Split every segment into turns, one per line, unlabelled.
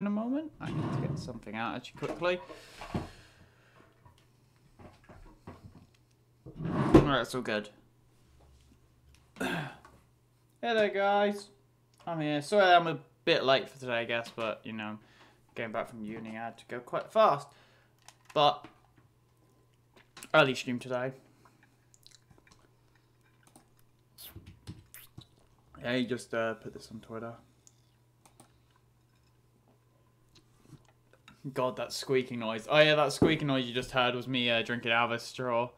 in a moment. I need to get something out actually quickly. Alright, it's all good. Hello guys. I'm here. Sorry I'm a bit late for today, I guess, but you know, getting back from uni I had to go quite fast. But early stream today. Yeah, you just uh, put this on Twitter. God, that squeaking noise. Oh yeah, that squeaking noise you just heard was me uh, drinking out of a straw.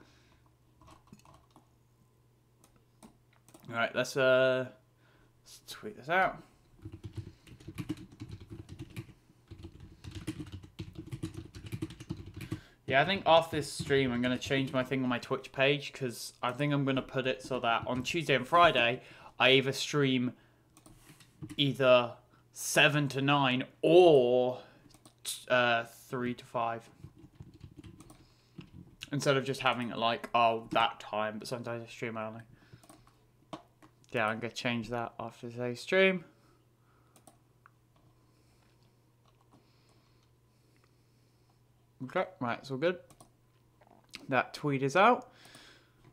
Alright, let's, uh, let's tweet this out. Yeah, I think off this stream I'm going to change my thing on my Twitch page because I think I'm going to put it so that on Tuesday and Friday I either stream either 7 to 9 or uh, 3 to 5. Instead of just having it like, oh, that time, but sometimes I stream early. Yeah, I'm going to change that after today's stream. Okay, right, it's all good. That tweet is out.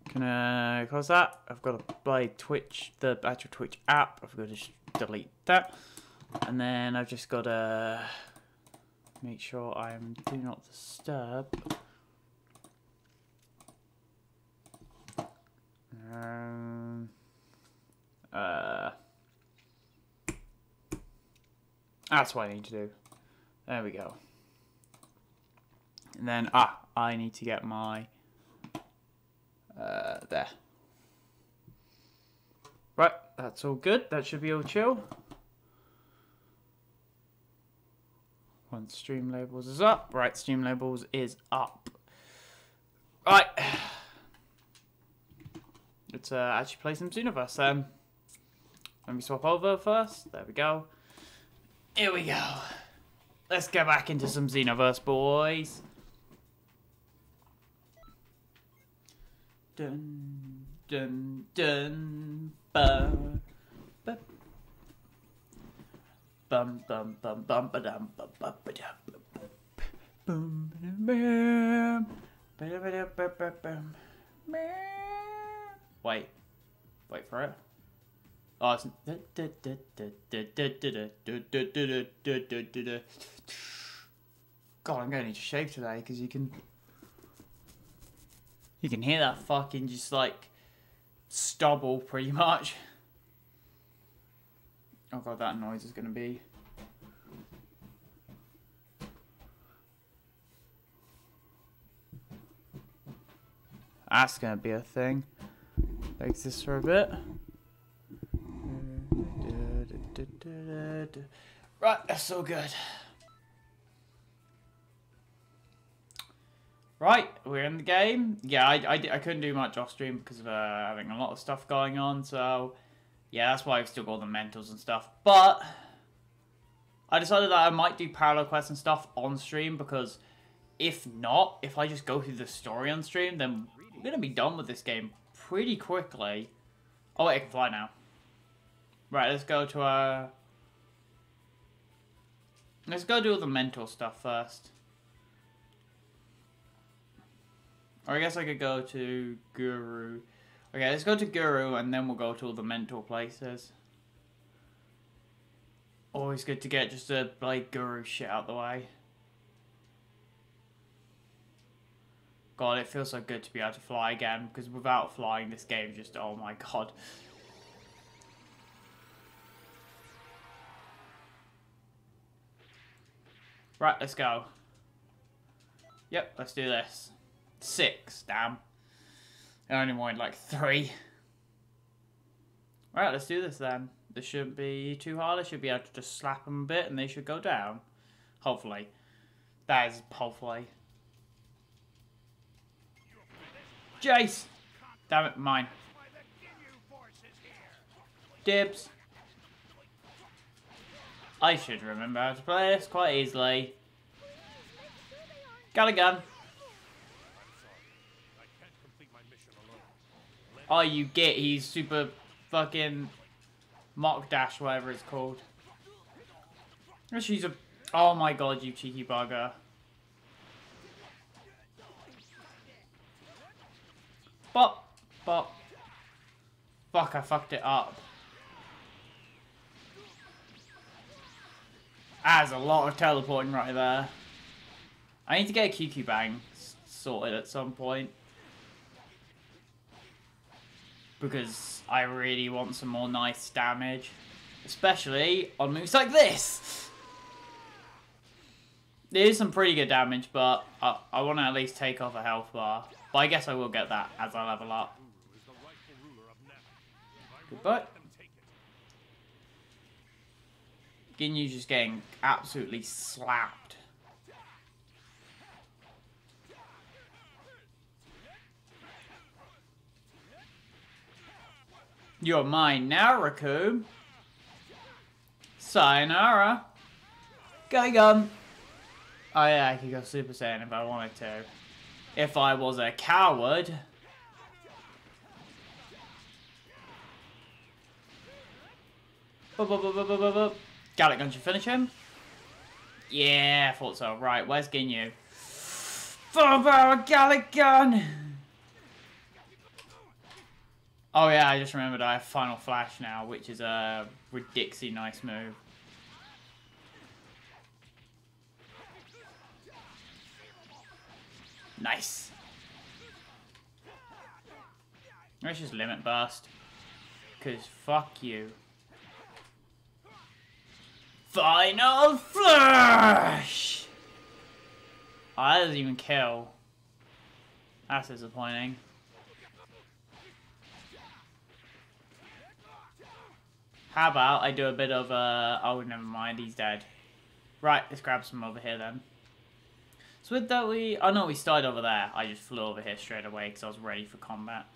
Can I close that? I've got to play Twitch, the actual Twitch app. I've got to delete that. And then I've just got to make sure I'm do not disturb. Um, uh, that's what I need to do. There we go. And then, ah, I need to get my, uh, there. Right, that's all good. That should be all chill. Once Streamlabs is up. Right, Streamlabs is up. Right. Let's uh, actually play some Xenoverse then. Let me swap over first. There we go. Here we go. Let's get back into some Xenoverse, boys. Dun dun dun ba, ba. Bum bum bum bum ba dum bum bum ba dum bum bum Wait. Wait for it. Oh, it's... God, I'm going to need to shave today because you can you can hear that fucking just like stubble pretty much. Oh god, that noise is gonna be. That's gonna be a thing. Like this for a bit. Right, that's so good. Right, we're in the game. Yeah, I, I, I couldn't do much off stream because of uh, having a lot of stuff going on, so yeah, that's why I've still got all the mentals and stuff. But I decided that I might do parallel quests and stuff on stream because if not, if I just go through the story on stream, then we're going to be done with this game pretty quickly. Oh, wait, I can fly now. Right, let's go to our... Uh, let's go do all the mental stuff first. Or I guess I could go to Guru. Okay, let's go to Guru and then we'll go to all the mental places. Always good to get just a like Guru shit out the way. God, it feels so good to be able to fly again because without flying, this game just oh my god. Right, let's go. Yep, let's do this. Six, damn. I only wanted like three. Alright, let's do this then. This shouldn't be too hard. I should be able to just slap them a bit and they should go down. Hopefully. That is hopefully. Jeice! Damn it, mine. Dibs. I should remember how to play this quite easily. Got a gun. Oh, you get, he's super fucking Mach Dash, whatever it's called. Actually, he's a Oh my god, you cheeky bugger. Bop, bop. Fuck, I fucked it up. That's a lot of teleporting right there. I need to get a QQ Bang sorted at some point. Because I really want some more nice damage. Especially on moves like this. There is some pretty good damage, but I, I want to at least take off a health bar. But I guess I will get that as I level up. Goodbye. Ginyu's just getting absolutely slapped. You're mine now, Recoome. Sayonara. Gun. Oh yeah, I could go Super Saiyan if I wanted to. If I was a coward. Galick Gun should finish him. Yeah, I thought so. Right, where's Ginyu? Full power Galick Gun! Oh yeah, I just remembered I have Final Flash now, which is a ridiculously nice move. Nice. Let's just limit burst. Cause fuck you. Final Flash! Oh, that doesn't even kill. That's disappointing. How about I do a bit of, uh, oh, never mind, he's dead. Right, let's grab some over here then. So with that we, oh no, we started over there. I just flew over here straight away because I was ready for combat.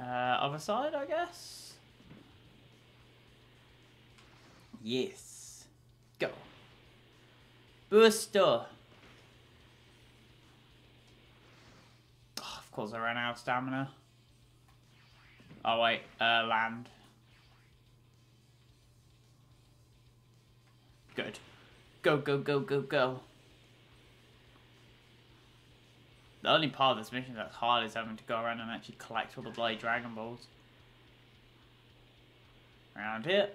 Uh, other side, I guess? Yes. Go. Booster. Oh, of course I ran out of stamina. Oh wait, uh, land. Good. Go, go, go, go, go. The only part of this mission that's hard is having to go around and actually collect all the bloody Dragon Balls. Around here.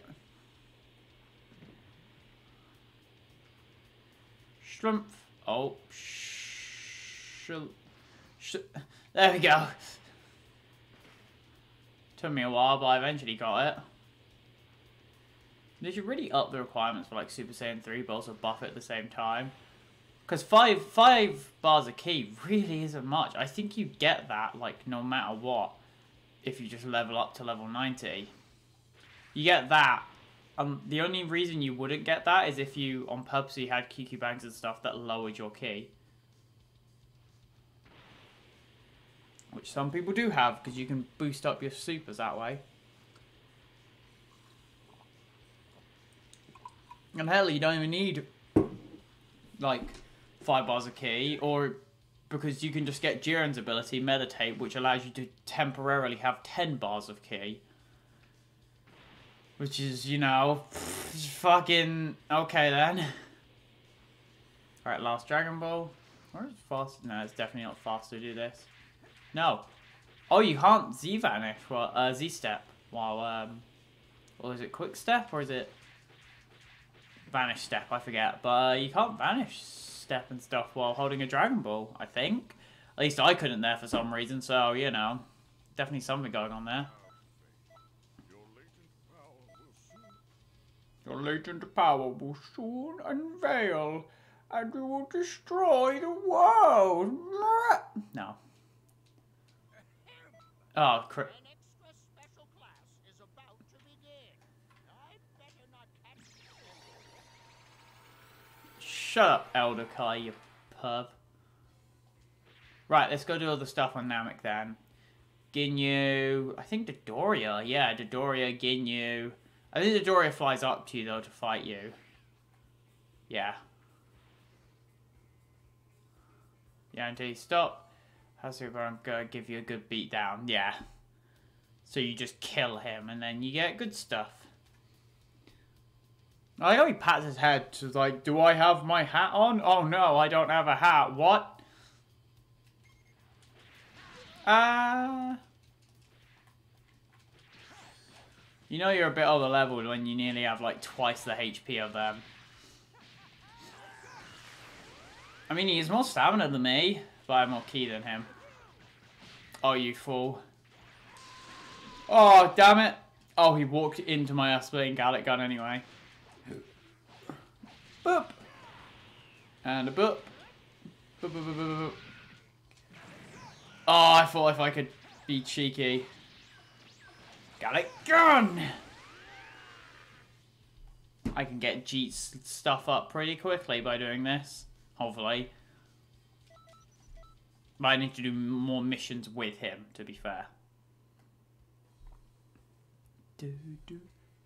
Shrimp. Oh. Sh sh there we go. Took me a while, but I eventually got it. They should really up the requirements for like Super Saiyan 3, but also buff at the same time. Because five, five bars of ki really isn't much. I think you get that, like, no matter what, if you just level up to level 90. You get that. Um, the only reason you wouldn't get that is if you, on purposely, had QQ bangs and stuff that lowered your ki. Which some people do have, because you can boost up your supers that way. And hell, you don't even need, like, five bars of ki, or because you can just get Jiren's ability, Meditate, which allows you to temporarily have 10 bars of ki. Which is, you know, fucking okay then. Alright, last Dragon Ball. Where is fast? No, it's definitely not fast to do this. No. Oh, you can't Z vanish, well, uh, Z step while, um, or is it quick step or is it vanish step? I forget. But uh, you can't vanish step and stuff while holding a Dragon Ball, I think. At least I couldn't there for some reason, so, you know, definitely something going on there. Your latent power will soon unveil, and you will destroy the world. No. Oh, crap. Shut up, Elder Kai, you perv. Right, let's go do all the stuff on Namek then. Ginyu, I think Dodoria, yeah, Dodoria, Ginyu. I think Dodoria flies up to you though to fight you. Yeah. Yeah, until you stop. I'm gonna give you a good beat down. Yeah. So you just kill him and then you get good stuff. I like how he pats his head to like, do I have my hat on? Oh no, I don't have a hat. What? Ah. Uh... You know you're a bit over leveled when you nearly have like twice the HP of them. I mean, he has more stamina than me, but I have more ki than him. Oh, you fool. Oh, damn it. Oh, he walked into my Asplane Galick gun anyway. Boop. And a boop. Boop, boop, boop, boop, boop. Oh, I thought if I could be cheeky. Galick gun! I can get Jeet's stuff up pretty quickly by doing this. Hopefully. But I need to do more missions with him, to be fair. Do, do,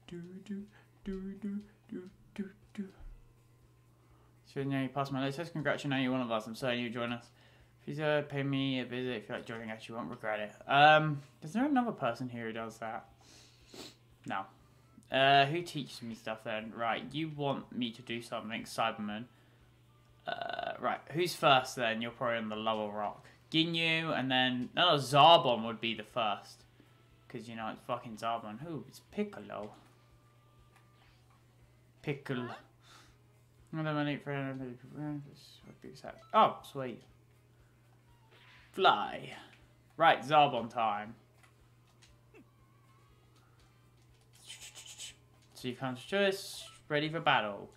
do, do, do, do, do, do, do. So now you pass my latest. Congratulate you, one of us. I'm sorry you join us. Please uh, pay me a visit if you like joining us. You won't regret it. Um, is there another person here who does that? No. Uh, who teaches me stuff then? Right, you want me to do something, Cyberman. Uh, right, who's first then? You're probably on the lower rock. Ginyu, and then... No, Zarbon would be the first. Because, you know, it's fucking Zarbon. Who? It's Piccolo. Pickle. Oh, sweet. Fly. Right, Zarbon time. So you can't choice, ready for battle.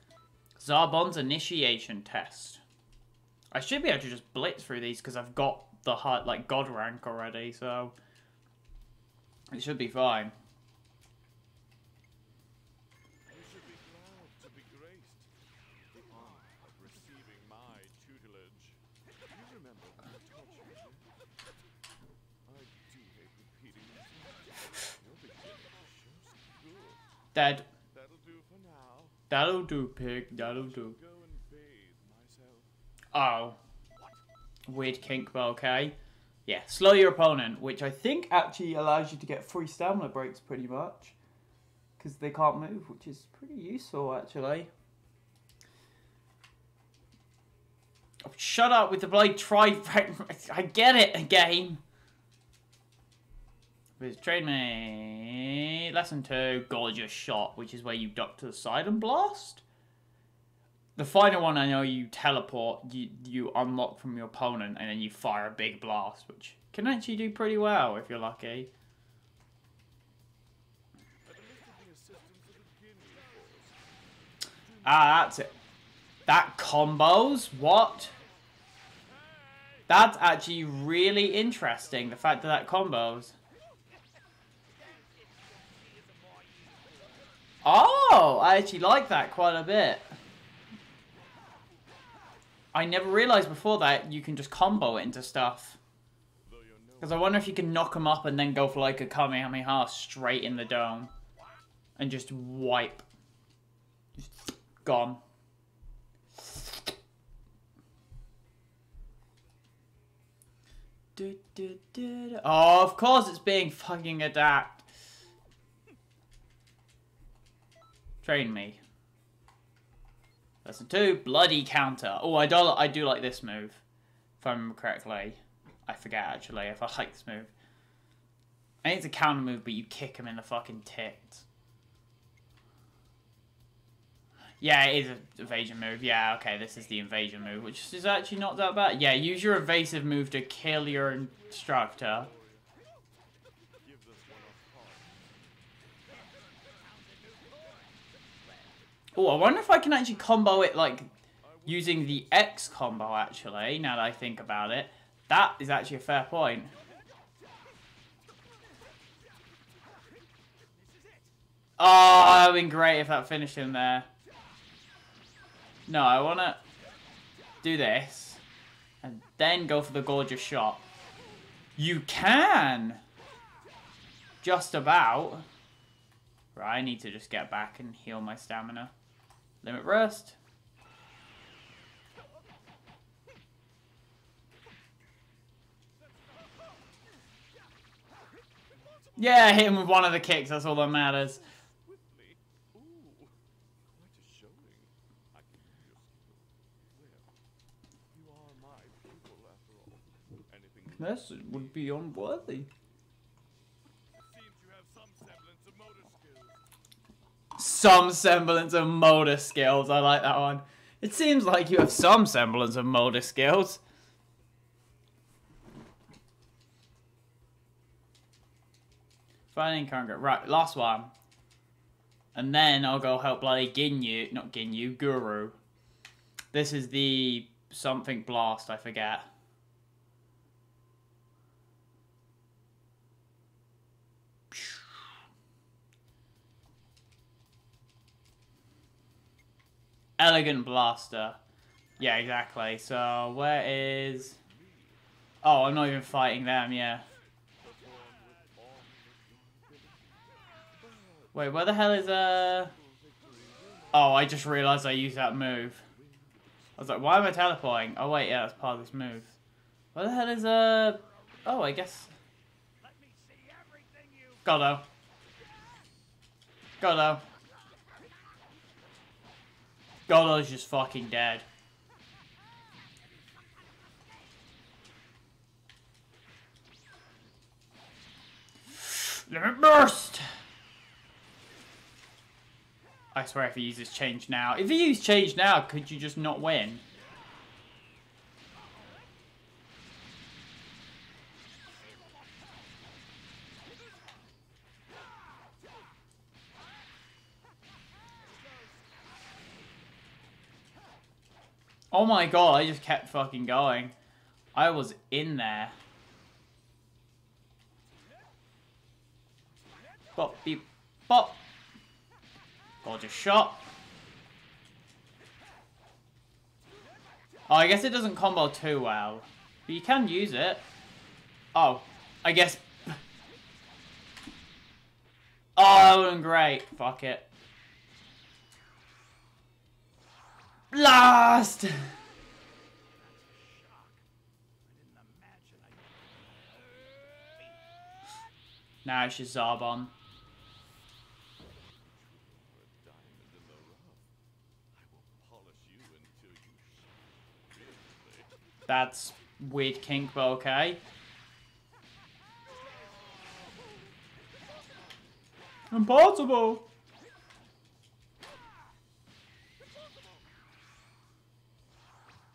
Zarbon's initiation test. I should be able to just blitz through these because I've got the high, like god rank already, so it should be fine. Dead. That'll do, pig. That'll do. Oh. Weird kink, but okay. Yeah, slow your opponent, which I think actually allows you to get free stamina breaks pretty much. Because they can't move, which is pretty useful actually. Oh, shut up with the blade try. I get it, game. Please train me. Lesson 2, Gorgeous Shot, which is where you duck to the side and blast. The final one, I know you teleport, you, you unlock from your opponent, and then you fire a big blast, which can actually do pretty well if you're lucky. Ah, that's it. That combos? What? That's actually really interesting, the fact that that combos. Oh, I actually like that quite a bit. I never realized before that you can just combo it into stuff. Because I wonder if you can knock them up and then go for like a Kamehameha straight in the dome. And just wipe. Just gone. Oh, of course it's being fucking adapted. Train me. Lesson two, bloody counter. Oh, I do, I do like this move. If I remember correctly. I forget, actually, if I like this move. I think it's a counter move, but you kick him in the fucking tit. Yeah, it is an evasion move. Yeah, okay, this is the invasion move, which is actually not that bad. Yeah, use your evasive move to kill your instructor. Oh, I wonder if I can actually combo it, like, using the X combo, actually, now that I think about it. That is actually a fair point. Oh, that would have been great if that finished him there. No, I want to do this. And then go for the gorgeous shot. You can! Just about. Right, I need to just get back and heal my stamina. Limit rest. Yeah, hit him with one of the kicks, that's all that matters. This would be unworthy. Some semblance of motor skills. I like that one. It seems like you have some semblance of motor skills. Finding Congo. Right, last one. And then I'll go help bloody Ginyu, not Ginyu, Guru. This is the something blast, I forget. Elegant Blaster. Yeah, exactly. So, where is... Oh, I'm not even fighting them, yeah. Wait, where the hell is, uh... Oh, I just realised I used that move. I was like, why am I teleporting? Oh, wait, yeah, that's part of this move. Where the hell is, uh... Oh, I guess... Godo. Godo. Godo's just fucking dead. Let me burst! I swear if he uses change now. If he used change now, could you just not win? Oh my god, I just kept fucking going. I was in there. Bop, beep, bop. Gorgeous shot. Oh, I guess it doesn't combo too well. But you can use it. Oh, I guess... Oh, that would great. Fuck it. Blast! Now it's just Zarbon. That's weird kink, but okay. Impossible!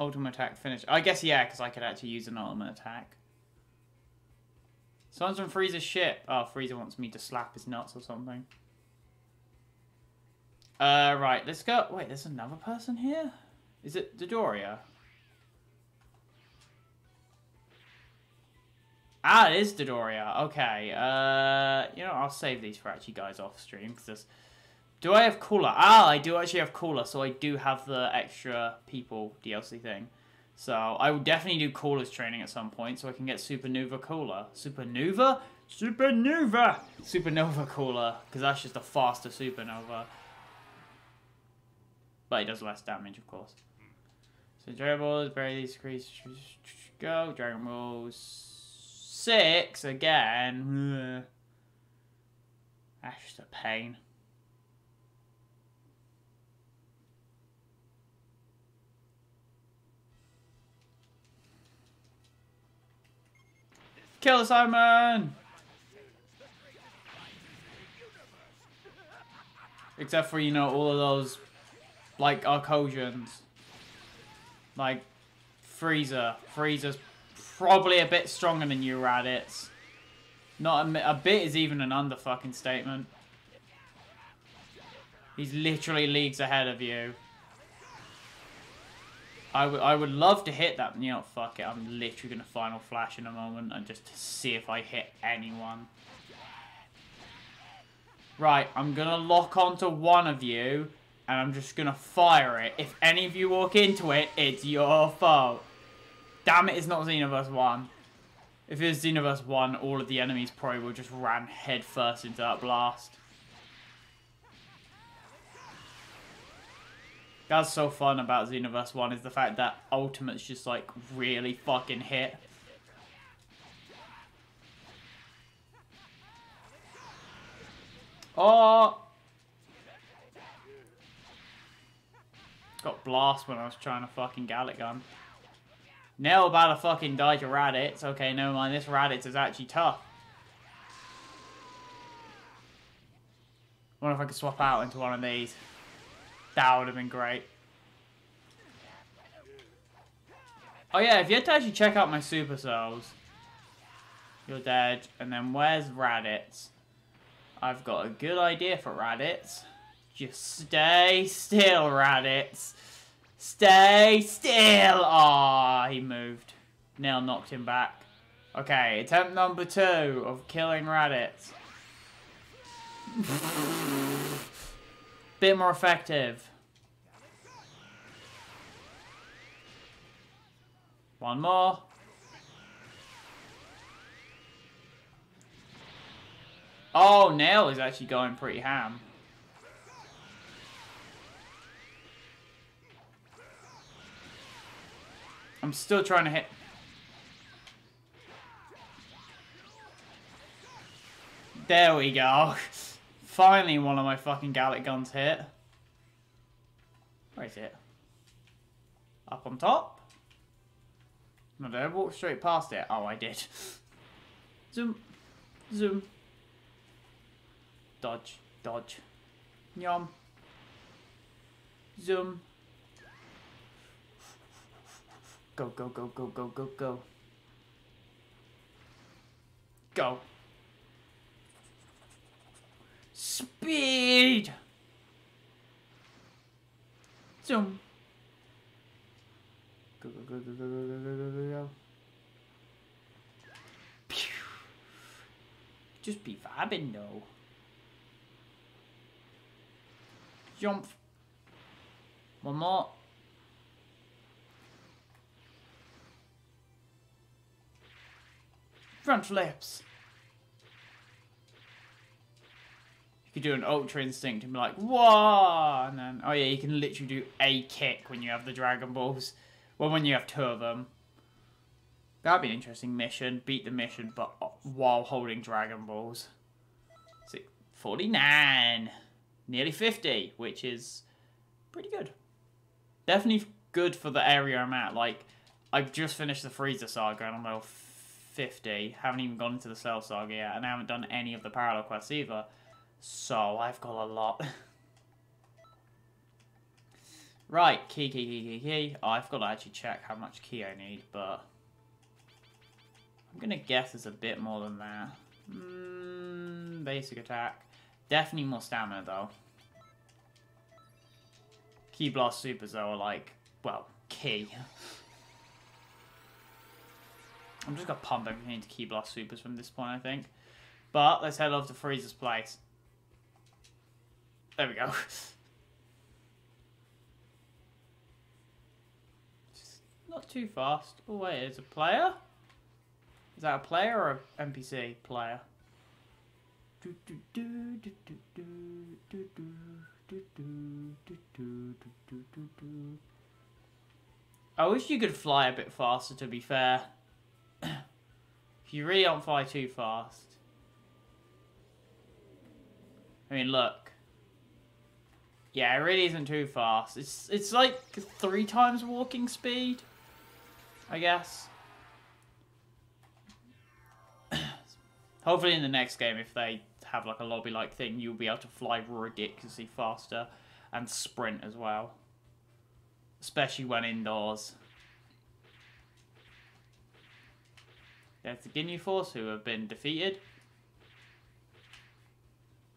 ultimate attack finish. I guess, yeah, because I could actually use an ultimate attack. Someone's on Frieza's ship. Oh, Frieza wants me to slap his nuts or something. Uh, right, let's go. Wait, there's another person here? Is it Dodoria? Ah, it is Dodoria. Okay. Uh, you know, I'll save these for actually guys off stream because Do I have Cooler? Ah, I do actually have Cooler, so I do have the extra people DLC thing. So I will definitely do Cooler's training at some point so I can get Supernova Cooler. Supernova? Supernova! Supernova Cooler, because that's just a faster Supernova. But it does less damage, of course. So Dragon Balls, bury these creatures, go. Dragon Balls six again. That's just a pain. Kill Simon! Except for, you know, all of those, like, Arcosians. Like, Frieza. Frieza's probably a bit stronger than you, Raditz. Not a, a bit is even an under fucking statement. He's literally leagues ahead of you. I, I would love to hit that. You know, fuck it. I'm literally going to Final Flash in a moment and just see if I hit anyone. Right, I'm going to lock onto one of you and I'm just going to fire it. If any of you walk into it, it's your fault. Damn it, it's not Xenoverse 1. If it was Xenoverse 1, all of the enemies probably would just ran headfirst into that blast. That's so fun about Xenoverse 1 is the fact that ultimates just like really fucking hit. Oh! Got blast when I was trying to fucking Galick Gun. Now about to fucking die to Raditz. Okay, never mind. This Raditz is actually tough. wonder if I could swap out into one of these. That would have been great. Oh yeah, if you had to actually check out my Super supercells, you're dead. And then where's Raditz? I've got a good idea for Raditz. Just stay still, Raditz. Stay still! Ah, he moved. Nail knocked him back. Okay, attempt number two of killing Raditz. Bit more effective. One more. Oh, Nail is actually going pretty ham. I'm still trying to hit... There we go. Finally one of my fucking Galick guns hit. Where is it? Up on top? No, did I walk straight past it? Oh, I did. Zoom. Zoom. Dodge. Dodge. Yum. Zoom. Go, go, go, go, go, go, go. Go. Speed! Zoom. Go, go, go, go, go, go, go, go, go, go, go. Just be vibing though. Jump. One more. Front flips. You could do an Ultra Instinct and be like, whoa! And then, oh yeah, you can literally do a kick when you have the Dragon Balls. Well, when you have two of them. That'd be an interesting mission. Beat the mission, but uh, while holding Dragon Balls. 49. Nearly 50, which is pretty good. Definitely good for the area I'm at. Like, I've just finished the Frieza Saga and I'm level 50. Haven't even gone into the Cell Saga yet, and I haven't done any of the parallel quests either. So, I've got a lot. right, ki, ki, ki, ki, ki. Oh, I've got to actually check how much ki I need, but... I'm going to guess it's a bit more than that. Mm, basic attack. Definitely more stamina, though. Ki Blast Supers, though, are like, well, ki. I'm just gonna pump everything into Ki Blast Supers from this point, I think. But let's head off to Frieza's place. There we go. not too fast. Oh wait, it's a player? Is that a player or an NPC player? I wish you could fly a bit faster, to be fair. if you really don't fly too fast. I mean, look. Yeah, it really isn't too fast. It's it's like three times walking speed, I guess. Hopefully in the next game, if they have like a lobby-like thing, you'll be able to fly ridiculously faster and sprint as well. Especially when indoors. There's the Ginyu Force who have been defeated.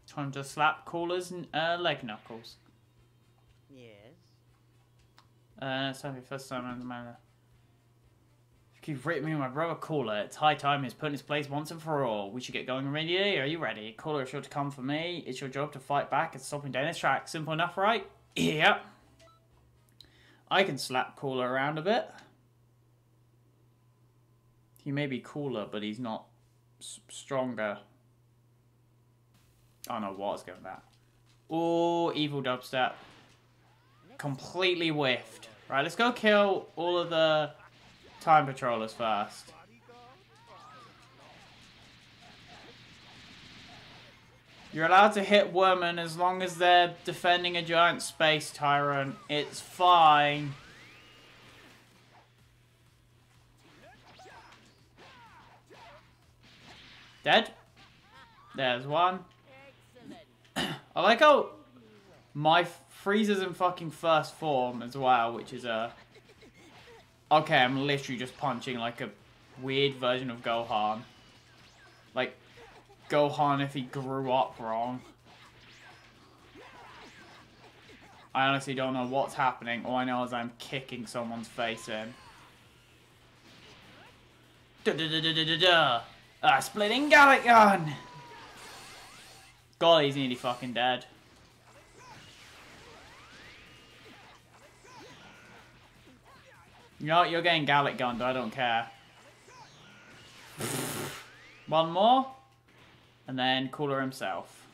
Time to slap Cooler's uh, leg knuckles.
Yes.
Uh, it's only first time in the manner. Keep rating me and my brother Cooler. It's high time he's put in his place once and for all. We should get going immediately. Are you ready? Cooler is sure to come for me. It's your job to fight back and stop him down his track. Simple enough, right? Yep. I can slap Cooler around a bit. He may be cooler, but he's not stronger. Oh no, what's going that? Oh, evil dubstep. Completely whiffed. Right, let's go kill all of the time patrollers first. You're allowed to hit women as long as they're defending a giant space tyrant. It's fine. Dead? There's one. I like how my Frieza's in fucking first form as well, which is a... Okay, I'm literally just punching like a weird version of Gohan. Like, Gohan if he grew up wrong. I honestly don't know what's happening. All I know is I'm kicking someone's face in. Da da da da da da da! Ah, splitting Galick gun! God, he's nearly fucking dead. What? You're getting Galick gunned. I don't care. One more. And then Cooler himself.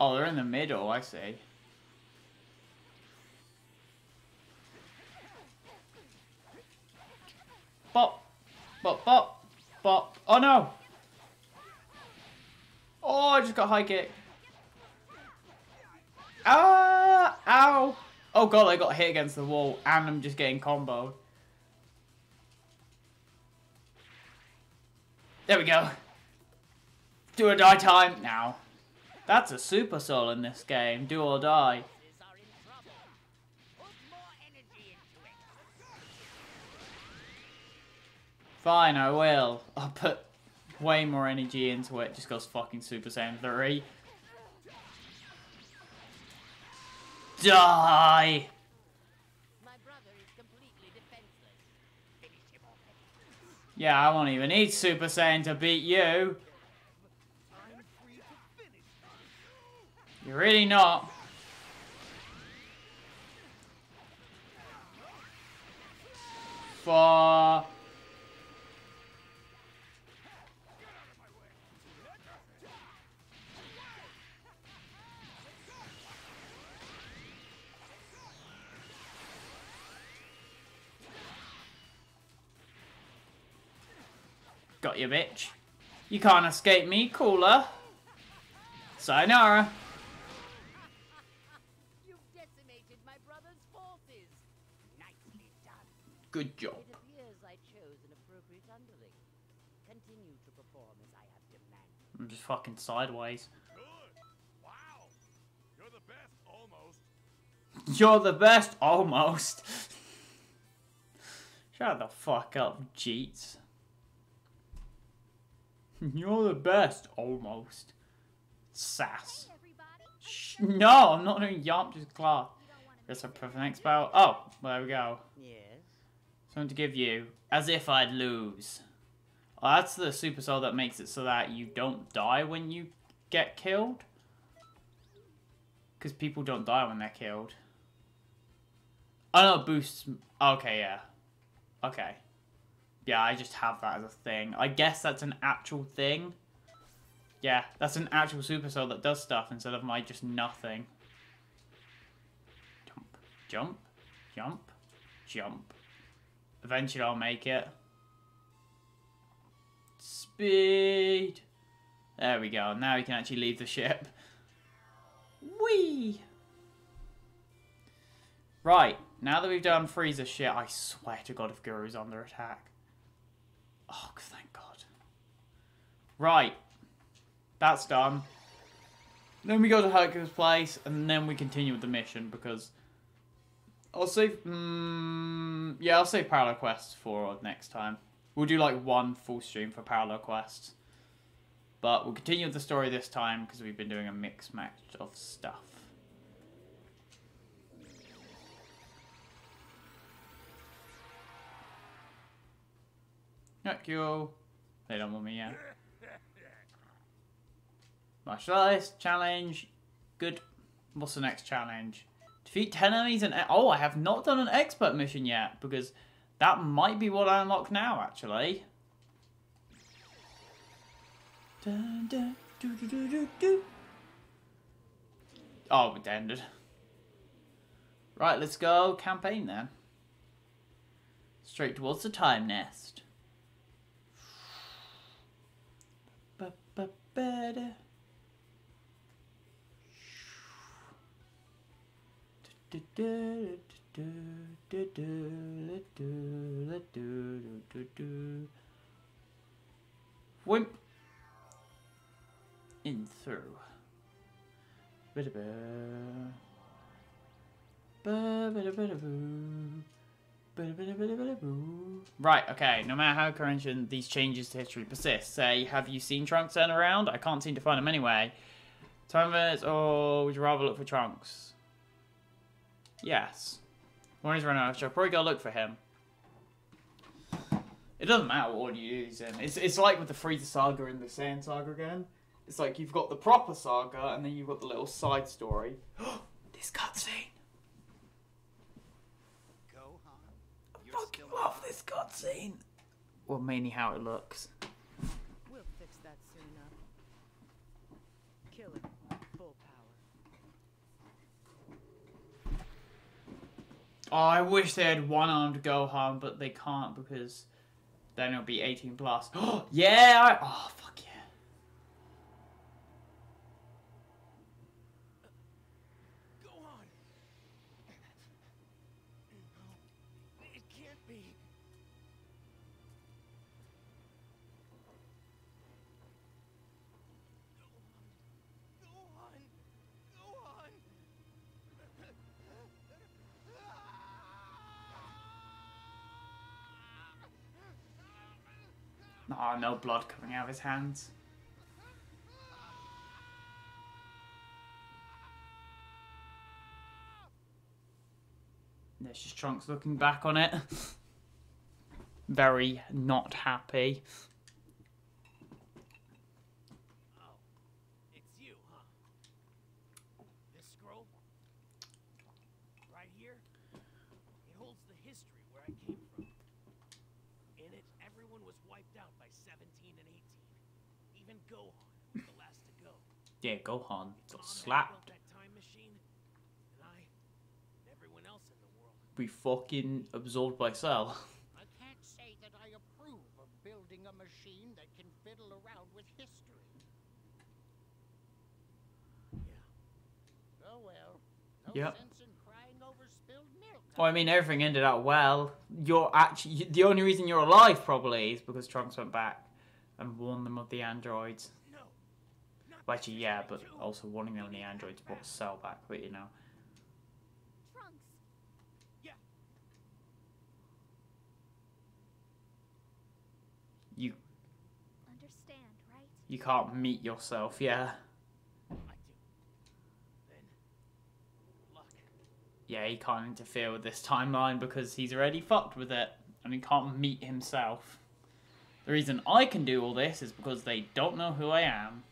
Oh, they're in the middle. I see. Bop. Bop, bop. Bop. Oh, no. Oh, I just got high kick. Ah! Ow! Oh, God, I got hit against the wall. And I'm just getting comboed. There we go. Do or die time now. That's a super soul in this game. Do or die. Fine, I will. I'll put way more energy into it just because fucking Super Saiyan 3. Die! Yeah, I won't even need Super Saiyan to beat you. You're really not. For... Got you, bitch. You can't escape me, cooler. Sayonara. Good job.
It appears I chose an appropriate underling. Continue to perform as I have demanded.
I'm just fucking sideways.
Good. Wow. You're the best, almost.
You're the best, almost. Shut the fuck up, Jeets. You're the best, almost. Sass. Shh, no, I'm not doing Yomp, just class. Guess a perfect the next battle. Oh, well, there we go.
Yes.
Something to give you. As if I'd lose. Oh, that's the super soul that makes it so that you don't die when you get killed. Because people don't die when they're killed. Oh no, boosts. Okay, yeah. Okay. Yeah, I just have that as a thing. I guess that's an actual thing. Yeah, that's an actual super soul that does stuff instead of my just nothing. Jump, jump, jump, jump. Eventually I'll make it. Speed. There we go. Now we can actually leave the ship. Whee! Right, now that we've done Frieza shit, I swear to God if Guru's under attack. Oh, thank God. Right. That's done. Then we go to Hercules' place, and then we continue with the mission, because... I'll save... Mm, yeah, I'll save Parallel Quests for next time. We'll do, like, one full stream for Parallel Quests. But we'll continue with the story this time, because we've been doing a mix match of stuff. Thank you. They don't want me yet. Martial artist challenge. Good. What's the next challenge? Defeat 10 enemies and... Oh, I have not done an expert mission yet, because that might be what I unlock now, actually. Dun, dun, doo, doo, doo. Oh, it ended. Right, let's go campaign then. Straight towards the time nest. Ba-ba-ba-da. Wimp in through. Ba-da-ba. Ba-ba-da-ba-da-boo. Right, okay, no matter how current these changes to history persist, say, have you seen Trunks turn around? I can't seem to find him anyway. Time minutes, or would you rather look for Trunks? Yes. When he's running out of shop, probably go look for him. It doesn't matter what you use him. It's, it's like with the Frieza saga and the Saiyan saga again. It's like you've got the proper saga and then you've got the little side story. this cutscene.
Gohan, you're
Fucking
still
love this cutscene. Well, mainly how it looks.
We'll fix that soon enough. Kill him. Full power.
Oh, I wish they had one-armed Gohan, but they can't because then it'll be 18 plus. Oh, yeah! I, oh, fuck yeah. Oh, no blood coming out of his hands. There's just Trunks looking back on it. Very not happy.
Oh, it's you, huh? This scroll? Right here? It holds the history where I came from. In it, everyone was wiped out by 17 and 18. Even Gohan was the last to go.
Yeah, Gohan
It's
got
Mom that
slapped.
built that time machine, and I, and everyone else in the world.
We fucking absorbed by Cell.
I can't say that I approve of building a machine that can fiddle around with history.
Yeah.
Oh well. No
Yep.
sense in crying over spilled milk.
Well, I mean, everything ended out well. You're actually the only reason you're alive probably is because Trunks went back and warned them of the androids.
No. Not
Well, actually, yeah, but also warning them of the androids brought Cell back. But you know, you
understand, right?
you can't meet yourself. Yeah,
I do. Then, luck.
yeah, he can't interfere with this timeline because he's already fucked with it and he can't meet himself. The reason I can do all this is because they don't know who I am.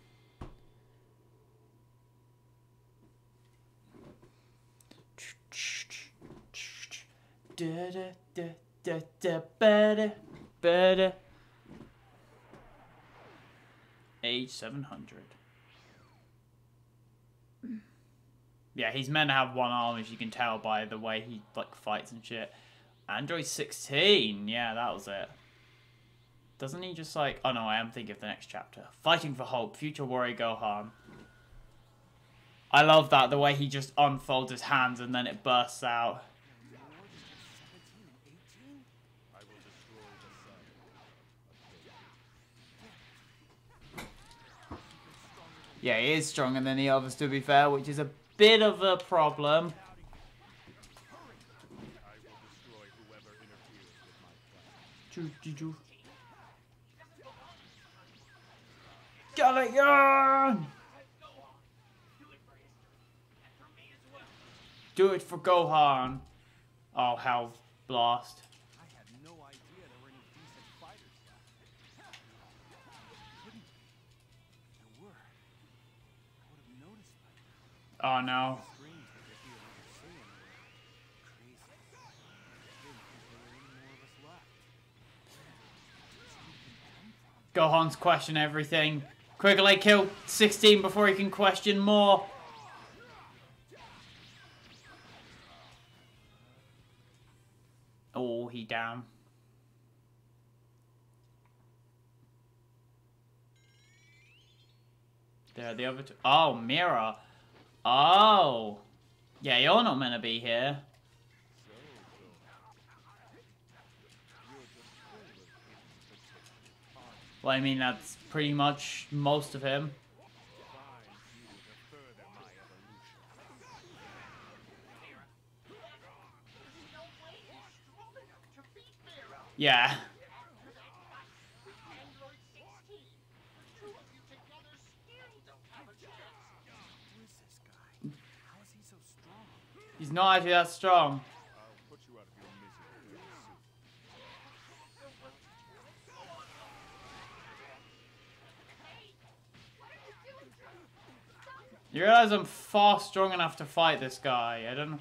Da da da da ba-da, ba-da. Age 700. Yeah, he's meant to have one arm, as you can tell by the way he like fights and shit. Android 16, yeah, that was it. Doesn't he just like? Oh no, I am thinking of the next chapter. Fighting for Hope, Future Warrior Gohan. I love that the way he just unfolds his hands and then it bursts out.
I will destroy the sun.
Yeah, he is stronger than the others, to be fair, which is a bit of a problem. Galleon! Do it for Gohan. Oh, hell, blast. Oh no. Gohan's question everything. Quickly kill 16 before he can question more. Oh, he down. There, the other two. Oh, Mira. Oh. Yeah, you're not meant to be here. Well, I mean, that's pretty much most of him. Yeah.
Who is this guy? How is he so strong?
He's not actually that strong.
You
realize I'm far strong enough to fight this guy. I don't know.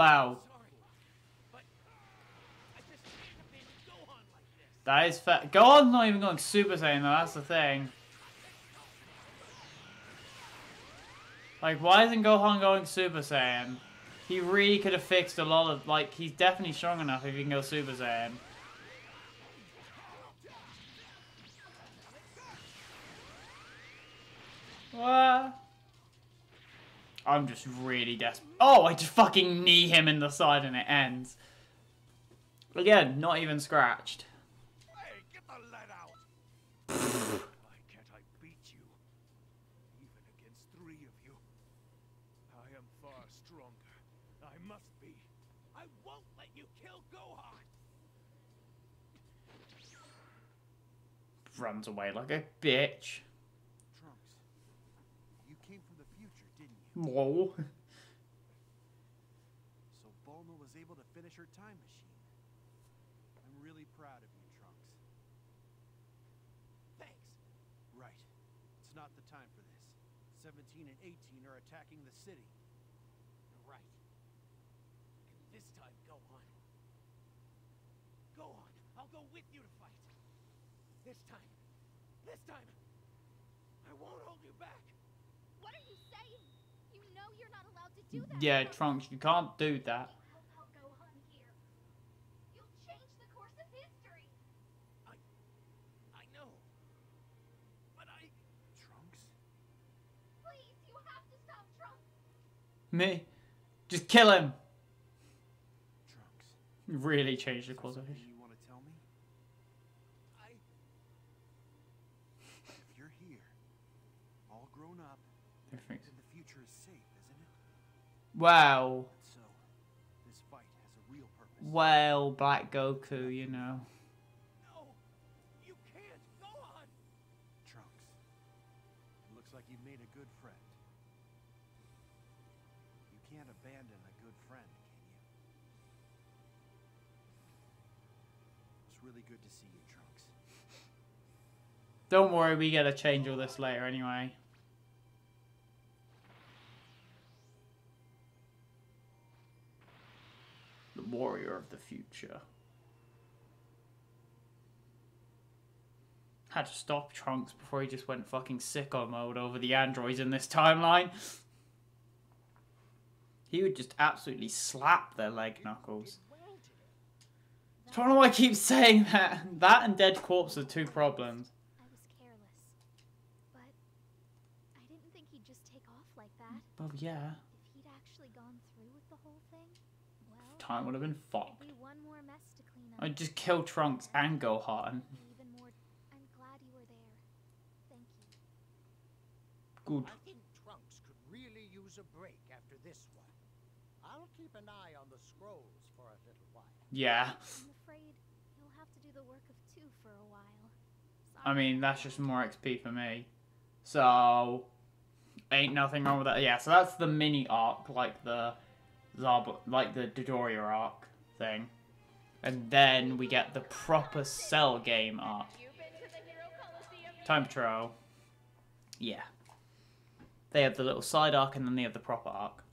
This.
That is fair. Gohan's not even going Super Saiyan though, that's the thing. Like, why isn't Gohan going Super Saiyan? He really could have fixed a lot of, like, he's definitely strong enough if he can go Super Saiyan. What? I'm just really desperate. Oh, I just fucking knee him in the side and it ends. Again, not even scratched.
Hey, get the lead out! Why can't I beat you? Even against three of you. I am far stronger. I must be. I won't let you kill Gohan!
Runs away like a bitch.
Trunks, you came from the So Bulma was able to finish her time machine. I'm really proud of you, Trunks.
Thanks.
Right. It's not the time for this. 17 and 18 are attacking the city.
Right. And this time, go on. Go on. I'll go with you to fight. This time. This time. I won't hold you back.
What are you saying? You know you're not allowed to do that.
Yeah,
Trunks.
Trunks, you can't do that.
Help out Gohan here. You'll change the course of history.
I know. But I.
Trunks?
Please, you have to stop Trunks.
Me? Just kill him.
Trunks.
Really change the course of
something
history.
you want to tell me?
I.
If you're here, all grown up,
Everything's-
then the future is safe, isn't it?
Wow.
So, this fight has a real purpose.
Well, Black Goku, you know.
No! You can't! Gohan!
Trunks. It looks like you've made a good friend. You can't abandon a good friend, can you? It's really good to see you, Trunks.
Don't worry, we get to change all this later anyway. Warrior of the future. Had to stop Trunks before he just went fucking sicko mode over the androids in this timeline. He would just absolutely slap their leg knuckles. I don't know why I keep saying that. That and Dead Corpse are two problems.
I was careless. But I didn't think he'd just take off like that.
But yeah,
If he'd actually gone through with the whole thing, well,
time would have been fucked.
one more mess to clean up.
I'd just kill Trunks and Gohan.
Be Even more. I'm glad you were there. Thank you.
Good.
I think Trunks could really use a break after this one. I'll keep an eye on the scrolls for a little while.
Yeah.
I'm afraid you'll have to do the work of two for a while.
I mean, that's just more XP for me. So ain't nothing wrong with that. Yeah, so that's the mini arc, like the Like the Dodoria arc thing, and then we get the proper Cell game arc. Time Patrol. Yeah. They have the little side arc and then they have the proper arc.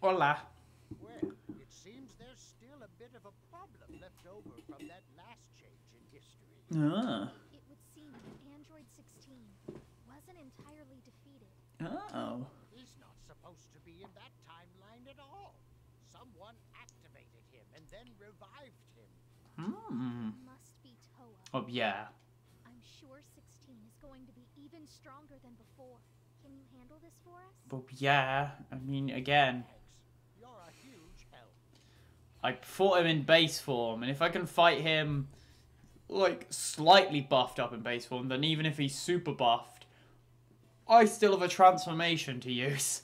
Hola.
Well, it seems there's still a bit of a problem left over from that last change in history.
Ah.
It would seem that Android 16 wasn't entirely defeated.
Oh.
He's not supposed to be in that timeline at all. Someone activated him and then revived him.
Hmm.
Must be Towa.
Oh yeah.
I'm sure 16 is going to be even stronger than before. Can you handle this for us?
Well, yeah. I mean, again.
You're a huge help.
I fought him in base form, and if I can fight him like slightly buffed up in base form, then even if he's super buffed, I still have a transformation to use.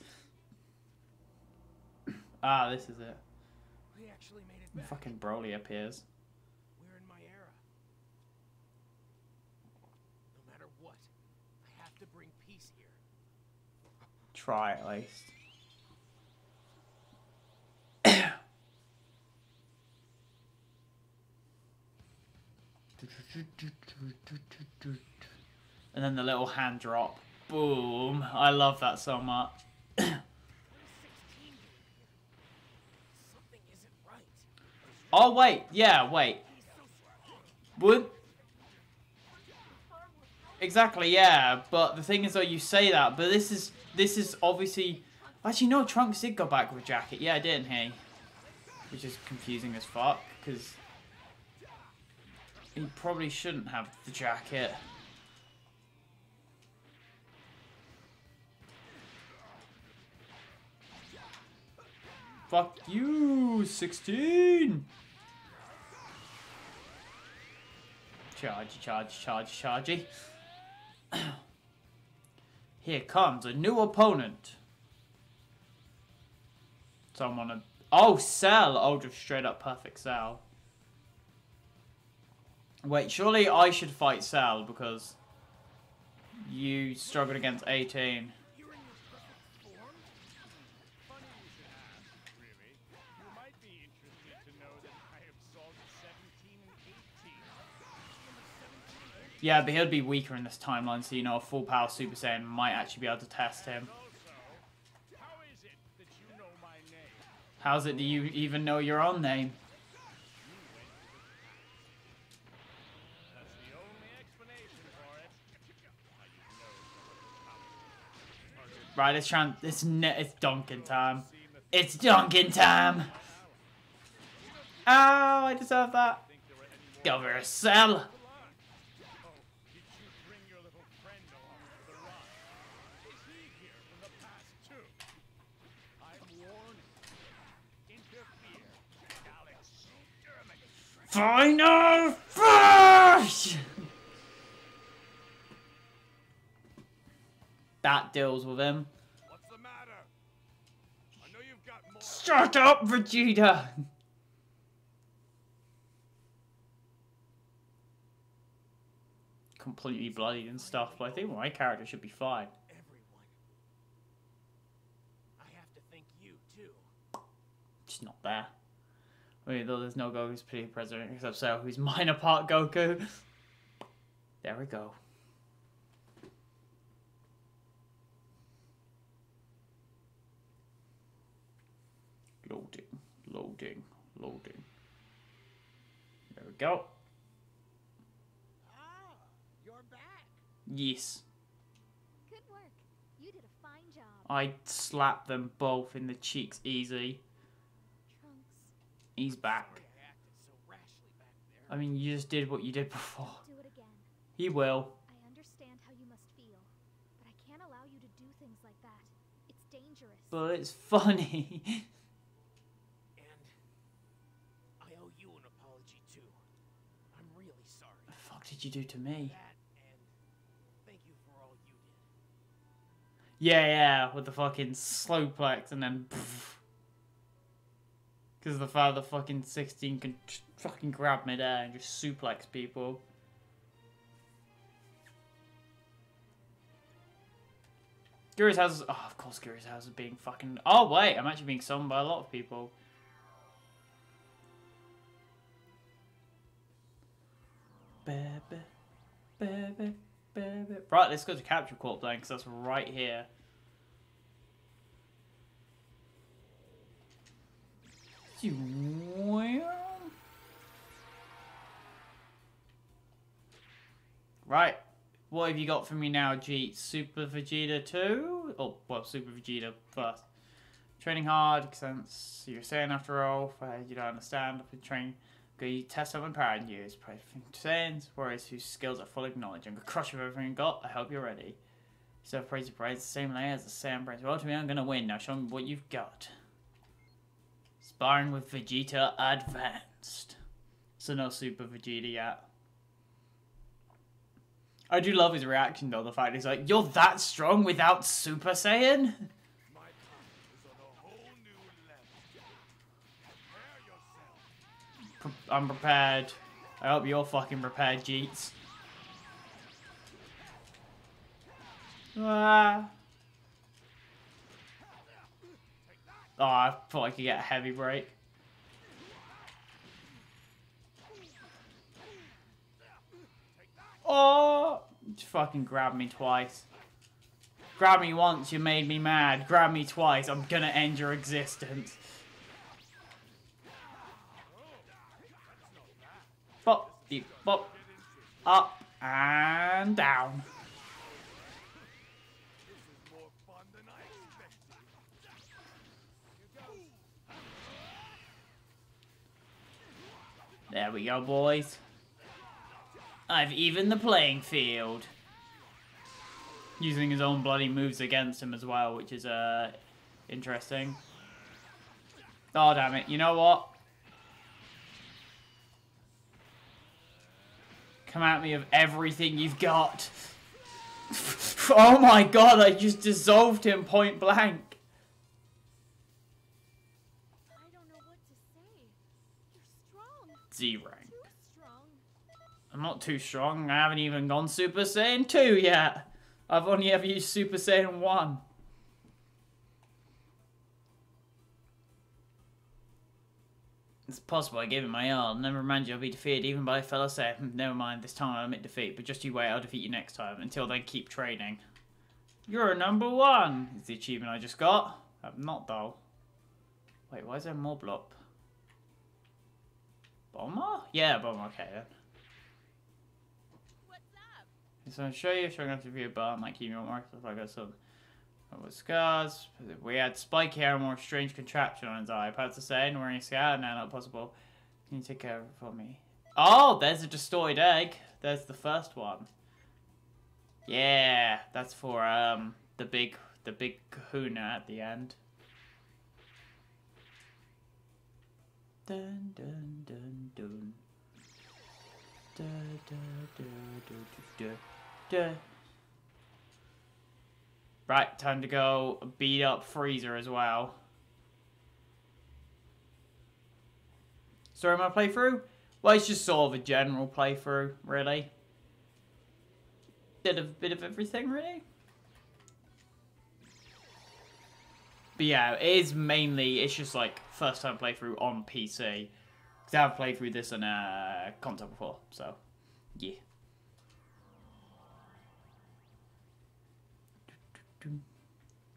ah, this is it.
We actually made it back.
Fucking Broly appears.
We're in my era. No matter what, I have to bring peace here.
Try at least. and then the little hand drop. Boom. I love that so much.
What is 16 doing here? Something isn't right.
Oh, wait. Yeah, wait. Would. Exactly, yeah. But the thing is, though, you say that, but this is this is obviously. Actually, no. Trunks did go back with a jacket. Yeah, didn't he? Which is confusing as fuck because he probably shouldn't have the jacket. Fuck you, 16! Charge, charge, charge, charge. Here comes a new opponent. Someone. Oh, Cell! Oh, just straight up perfect Cell. Wait, surely I should fight Cell because you struggled against 18.
You're in your perfect form?
Funny you should ask, really. You might be interested to know that I absolved 17 and 18.
Yeah, but he'll be weaker in this timeline, so you know a full power Super Saiyan might actually be able to test him.
How is it that you know my name?
How's it do you even know your own name? Right, it's trying. It's ne- it's Duncan time. It's Duncan time. Oh, I deserve that. Go over a cell.
Oh, did you bring your little friend along for the ride? Is he here from the past too? I'm warning. Interfere, and I'll exterminate.
Final Flash. That deals with him.
What's the matter? I know you've got more.
Shut up, Vegeta. Completely bloodied and stuff, but I think my character should be fine.
Everyone. I have to thank you, too.
Just not there. I mean, though there's no Goku's pretty president except Cell, who's minor part Goku. There we go. Loading, loading, loading. There we go.
Ah, you're back.
Yes.
Good work. You did a fine job.
I slapped them both in the cheeks easy.
Trunks,
He's back.
I so back.
I mean, you just did what you did before.
do it again.
He will.
I understand how you must feel, but I can't allow you to do things like that. It's dangerous.
But it's funny.
And I owe you an apology, too. I'm really sorry.
the fuck did you do to me?
Thank you for all you did.
Yeah, yeah, with the fucking slowplex and then. Because the fact that fucking 16 can fucking grab midair and just suplex people. Guru's house is. Oh, of course, Guru's house is being fucking. Oh, wait, I'm actually being summoned by a lot of people. Baby, baby, baby. Right, let's go to Capsule Corp then, because that's right here. Right, what have you got for me now, Jeet? Super Vegeta 2? Oh, well, Super Vegeta first. Training hard, since you're saying after all, for you don't understand, I've been training. Go you test up and power and use. Pray for sayings, warriors whose skills are full of knowledge. I'm gonna crush you with everything you got. I hope you're ready. So praise your praise the same layer as the same praise. Well to me I'm gonna win. Now show me what you've got. Sparring with Vegeta Advanced. So no Super Vegeta yet. I do love his reaction though, the fact he's like, You're that strong without Super Saiyan? I'm prepared. I hope you're fucking prepared, Jeets. Ah. Oh, I thought I could get a heavy break. Oh! Just fucking grab me twice. Grab me once, you made me mad. Grab me twice, I'm gonna end your existence. Deep, bop. Up and down. There we go, boys. I've evened the playing field. Using his own bloody moves against him as well, which is uh interesting. Oh damn it! You know what? Come at me of everything you've got. oh my god! I just dissolved him point blank.
I don't know what to say. You're strong.
Z rank. I'm not too strong. I haven't even gone Super Saiyan 2 yet. I've only ever used Super Saiyan 1. It's possible I gave it my all. Never mind, you'll be defeated even by a fellow Saiyan. Never mind, this time I'll admit defeat, but just you wait, I'll defeat you next time. Until then, keep training. You're a number one, is the achievement I just got. I'm not, though. Wait, why is there more blop? Bulma? Yeah, Bulma, okay then.
What's up?
So I'll show you, showing off the view bar, might keep you on mark if I got some with scars. We had spike hair and more strange contraption on his eye. Perhaps to say, and wearing a scar, no, not possible. Can you take care of it for me? Oh, there's a destroyed egg. There's the first one. Yeah, that's for um the big the big kahuna at the end. Dun dun dun dun. Da, da, da, da, da, da. Right, time to go beat up Frieza as well. Story my playthrough? Well, it's just sort of a general playthrough, really. Did a bit of everything, really. But yeah, it is mainly, it's just like first time playthrough on PC. Because I've played through this on a uh, console before, so yeah.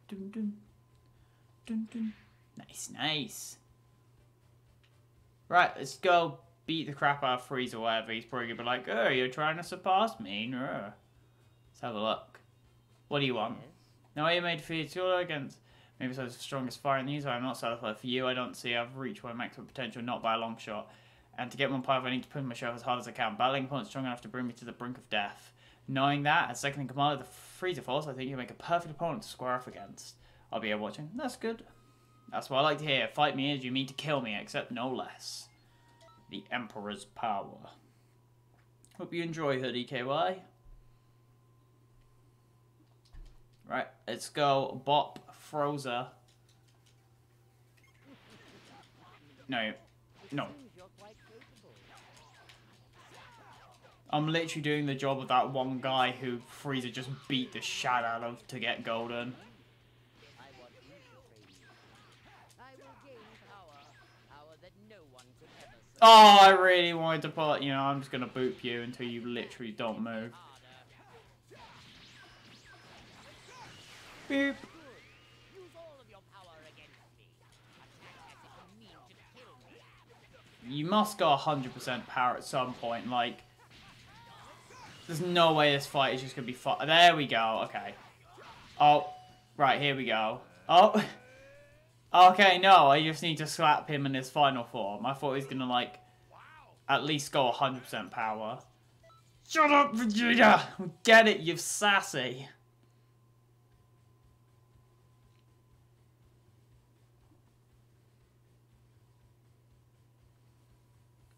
Dun, dun, dun, dun. Nice, nice. Right, let's go beat the crap out of Freeze or whatever. He's probably gonna be like, oh, you're trying to surpass me. No. Let's have a look. What do you want? Now you made Fiatura against maybe so the strongest fire in these. I'm not satisfied for you. I don't see I've reached my maximum potential, not by a long shot. And to get one power, I need to push myself as hard as I can. Battling opponents strong enough to bring me to the brink of death. Knowing that, as second in command of the Frieza Force, I think you make a perfect opponent to square off against. I'll be here watching. That's good. That's what I like to hear. Fight me as you mean to kill me, except no less. The Emperor's power. Hope you enjoy Hoodie KY. Right, let's go Bop Frozer. no, no. I'm literally doing the job of that one guy who Frieza just beat the shit out of to get golden.
To.
Oh, I really wanted to put, you know, I'm just gonna boop you until you literally don't move. Boop.
To.
You must go 100% power at some point, like... There's no way this fight is just gonna be fun. There we go, okay. Oh, right, here we go. Oh! Okay, no, I just need to slap him in his final form. I thought he was gonna, like, at least go 100% power. Shut up, Vegeta! Get it, you sassy!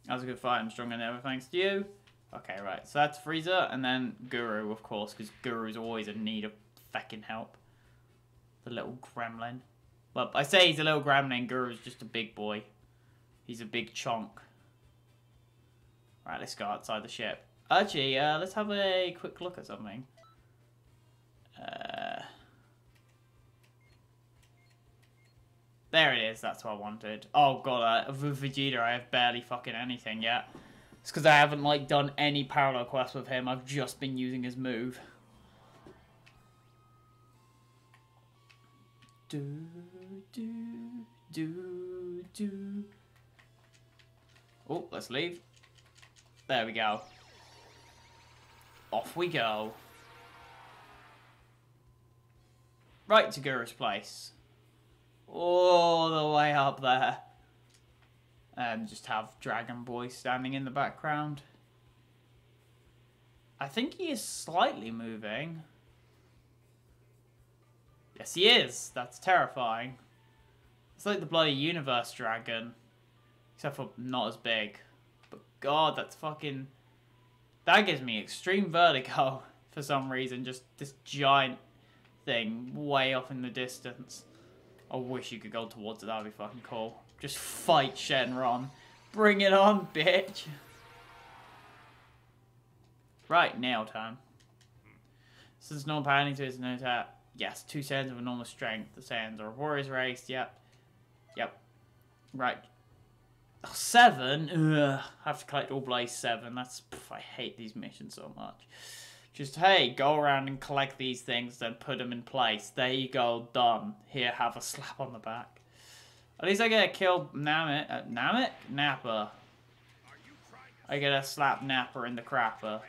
That was a good fight. I'm stronger than ever thanks to you. Okay, right. So that's Frieza, and then Guru, of course, because Guru's always in need of fucking help. The little gremlin. Well, I say he's a little gremlin, Guru's just a big boy. He's a big chonk. Right, let's go outside the ship. Actually, uh, let's have a quick look at something. Uh, there it is, that's what I wanted. Oh god, uh, with Vegeta I have barely fucking anything yet. It's because I haven't like done any parallel quests with him, I've just been using his move. Do, do, do, do. Oh, let's leave. There we go. Off we go. Right to Guru's place. All the way up there. And just have Dragon Boy standing in the background. I think he is slightly moving. Yes, he is. That's terrifying. It's like the bloody universe dragon. Except for not as big. But god, that's fucking... That gives me extreme vertigo for some reason. Just this giant thing way off in the distance. I wish you could go towards it. That'd be fucking cool. Just fight Shenron. Bring it on, bitch. Right, nail time. Since no padding to his no tap. Yes, two sands of enormous strength. The sands are a warriors race. Yep. Yep. Right. Oh, seven? Ugh. I have to collect all Blaze seven. That's. Pff, I hate these missions so much. Just, hey, go around and collect these things, then put them in place. There you go, done. Here, have a slap on the back. At least I get to kill Namek. Uh, Namek? Nappa. I get to slap Nappa in the crapper.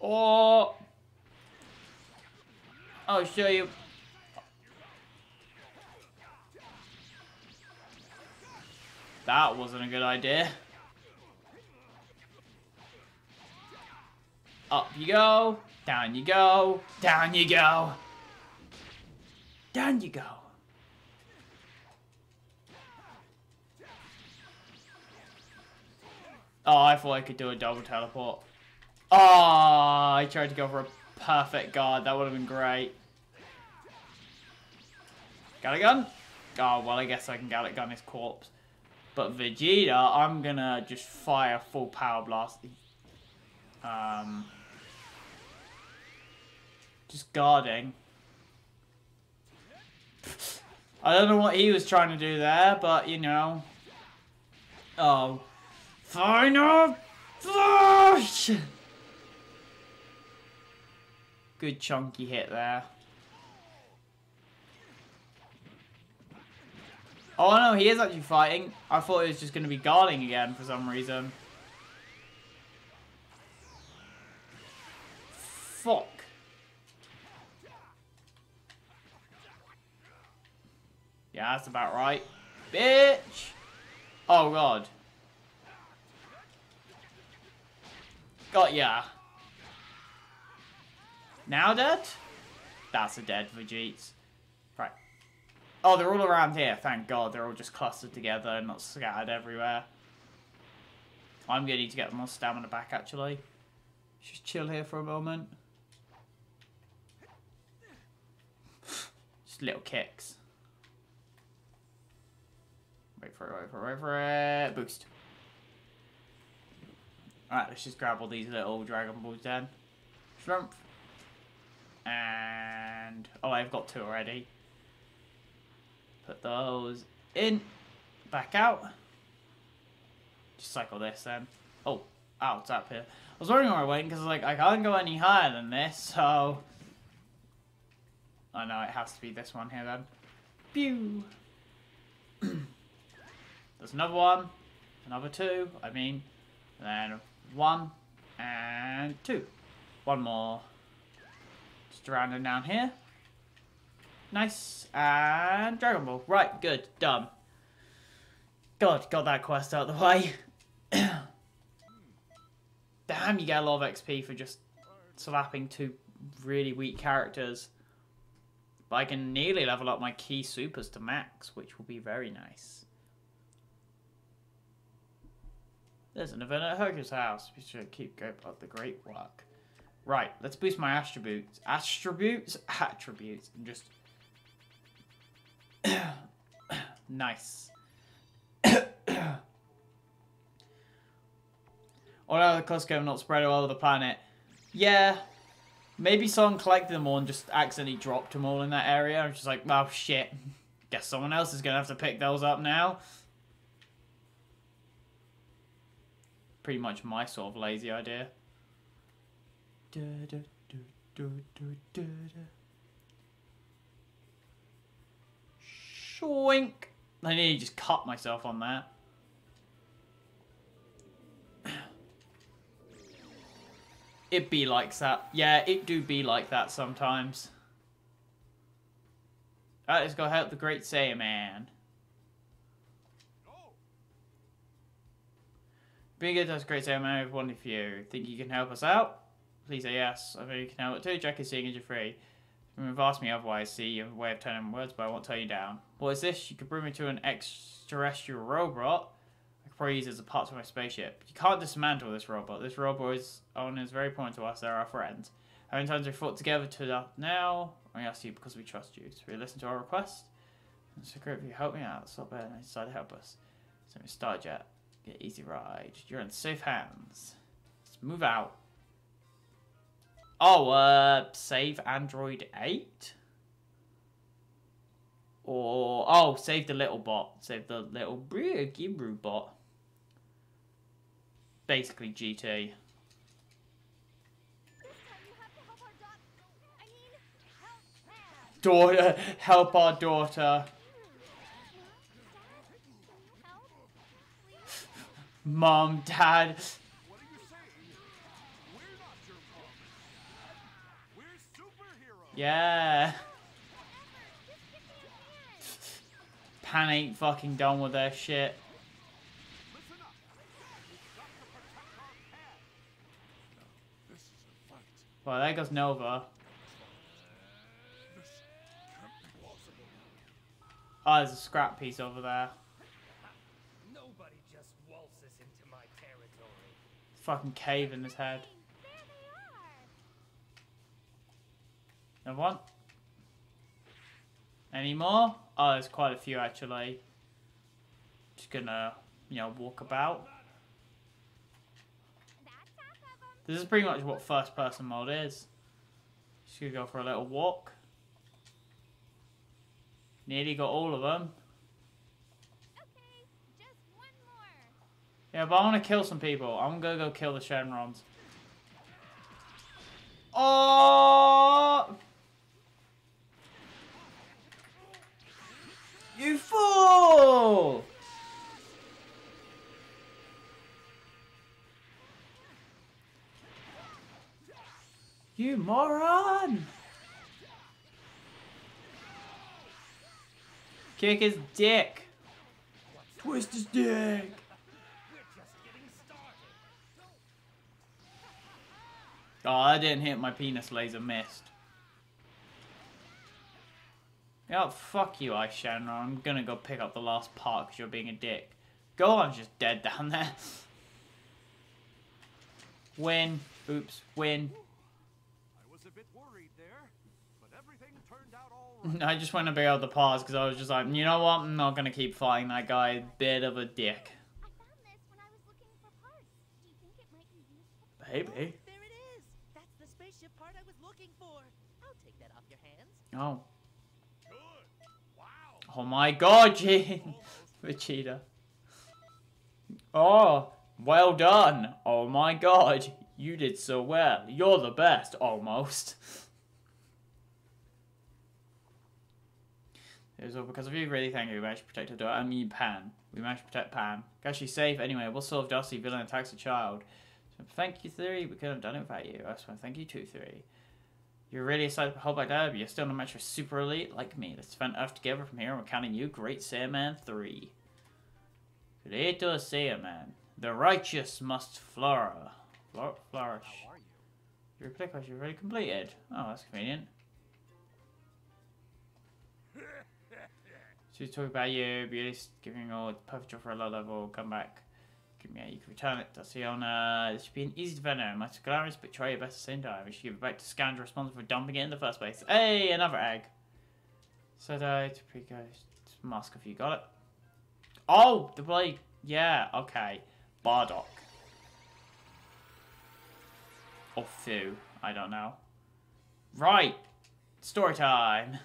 Oh! I'll show you. That wasn't a good idea. Up you go, down you go, down you go. Down you go. Oh, I thought I could do a double teleport. Oh, I tried to go for a perfect guard. That would have been great. Got a gun? Oh, well, I guess I can Galick Gun his corpse. But Vegeta, I'm gonna just fire full power blast. Um, just guarding. I don't know what he was trying to do there, but you know. Oh. Final Flash! Good chunky hit there. Oh no, he is actually fighting. I thought he was just going to be guarding again for some reason. Fuck. Yeah, that's about right. Bitch! Oh god. Got ya. Now dead? That's a dead Vegeta. Right. Oh, they're all around here. Thank God. They're all just clustered together and not scattered everywhere. I'm going to need to get more stamina back, actually. Just chill here for a moment. Just little kicks. Wait for it, wait for it, wait for it. Boost. Alright, let's just grab all these little Dragon Balls then. Shrimp. And... Oh, I've got two already. Put those in. Back out. Just cycle this then. Oh, oh, it's up here. I was wondering where I went because like I can't go any higher than this, so... Oh, I know it has to be this one here then. Pew! There's another one. Another two, I mean. And then one and two. One more. Just around and down here. Nice. And Dragon Ball. Right, good. Done. God, got that quest out of the way. Damn, you get a lot of XP for just slapping two really weak characters. But I can nearly level up my ki supers to max, which will be very nice. There's an event at Hercules' house. We should keep going about the great work. Right, let's boost my attributes. Attributes? Attributes. And just... nice. Although the Costco have not spread all over the planet. Yeah. Maybe someone collected them all and just accidentally dropped them all in that area. I'm just like, oh shit. Guess someone else is going to have to pick those up now. Pretty much my sort of lazy idea. Da, da, da. Shoink. I nearly just cut myself on that. It be like that. Yeah, it do be like that sometimes. Alright, let's go help the great Saiyaman. Being good, that's great Saiyaman. I have one if you think you can help us out. Please say yes. I think you can help too. Jack is seeing as you're free. You have asked me otherwise. See, you have a way of turning words, but I won't tell you down. What is this? You could bring me to an extraterrestrial robot. I could probably use it as a part of my spaceship. You can't dismantle this robot. This robot is oh, owner is very important to us. They're our friends. How many times have we fought together to now? We ask you because we trust you. So we listen to our request. It's great if you help me out. Stop it and decide to help us. So we start jet. Get easy ride. You're in safe hands. Let's move out. Oh, uh, save Android 8? Or, oh, save the little bot. Save the little Giru bot. Basically GT.
This time you have to help our daughter. I mean, help Sam.
Daughter, help our daughter.
Dad, can you help? Please?
Mom, dad.
What are you saying? We're not your mom. We're superheroes.
Yeah. Pan ain't fucking done with their shit. Well, there goes Nova. Oh, there's a scrap piece over there. Fucking cave in his head. Another one. Any more? Oh, there's quite a few actually. Just gonna, you know, walk about. This is pretty much what first person mode is. Just gonna go for a little walk. Nearly got all of them.
Okay, just one more.
Yeah, but I want to kill some people. I'm gonna go kill the Shenrons. Oh! You fool! You moron! Kick his dick. Twist his dick.
We're just getting started.
Oh, I didn't hit my penis laser, missed. Yeah, fuck you, Ice Shenron. I'm gonna go pick up the last part because you're being a dick. Go on, just dead down there. Win. Oops, win.
I was a bit worried there,
but everything turned out all right.
I just want to be able to pause because I was just like, you know what? I'm not gonna keep fighting that guy. Bit of a dick.
I found this when I was looking for parts. Do you think it might be useful?
Maybe.
There it is. That's the spaceship part I was looking for. I'll take that off your hands.
Oh. Oh my god, Gene! Vegeta. Oh, well done. Oh my god, you did so well. You're the best, almost. It was all because of you, really thank you. We managed to protect daughter. I mean, Pan. We managed to protect Pan. Guess she's safe anyway. What sort of dusty villain attacks a child? So thank you, Three. We couldn't have done it without you. I to thank you too, Three. You're really excited to hold back there, but you're still in a match with Super Elite like me. Let's defend Earth together from here, and we're counting you, Great Saiyaman 3. Creator Saiyaman. The righteous must flourish. Flourish.
How are you?
Your quest you've already completed. Oh, that's convenient. She's talking about you, Beauty's giving all the perfect job for a low level, come Give you can return it to Siona. This should be an easy. It might Glamorous, but try your best the same time. We should give it back to Scandra responsible for dumping it in the first place. Hey, another egg. So die to pre mask if you got it. Oh, the blade. Yeah, okay. Bardock. Or Fu. I don't know. Right. Story time.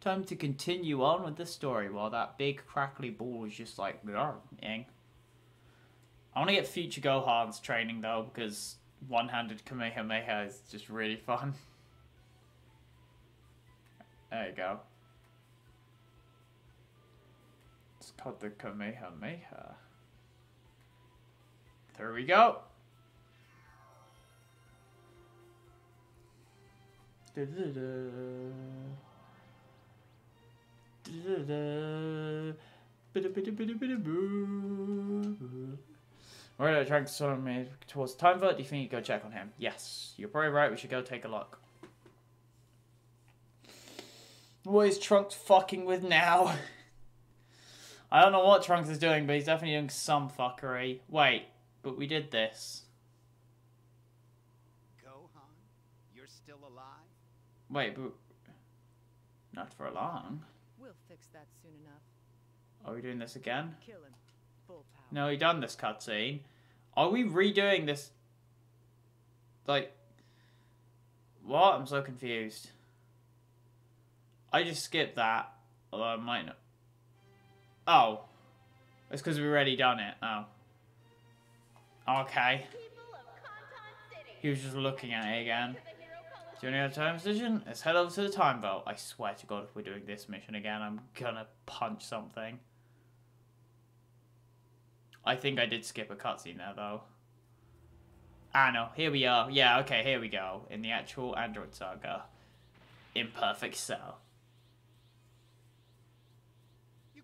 Time to continue on with the story while that big crackly ball is just like, yang. I want to get future Gohan's training though because one-handed Kamehameha is just really fun. There you go. It's called the Kamehameha. There we go. Da-da-da. Da-da-da. Bida-bida-bida-bida-boo. Trying to sort of me towards time vault. Do you think you go check on him? Yes. You're probably right. We should go take a look. What is Trunks fucking with now? I don't know what Trunks is doing, but he's definitely doing some fuckery. Wait, but we did this.
Gohan, you're still alive?
Wait, but not for long.
We'll fix that soon enough.
Are we doing this again?
Kill him.
We done this cutscene. Are we redoing this? Like, what? I'm so confused. I just skipped that. Although I might not. Oh. It's because we've already done it. Oh. Okay. He was just looking at it again. Do you want to time decision? Let's head over to the time vault. I swear to God, if we're doing this mission again, I'm gonna punch something. I think I did skip a cutscene there, though. Ah, no. Here we are. Yeah, okay, here we go. In the actual Android Saga. Imperfect Cell.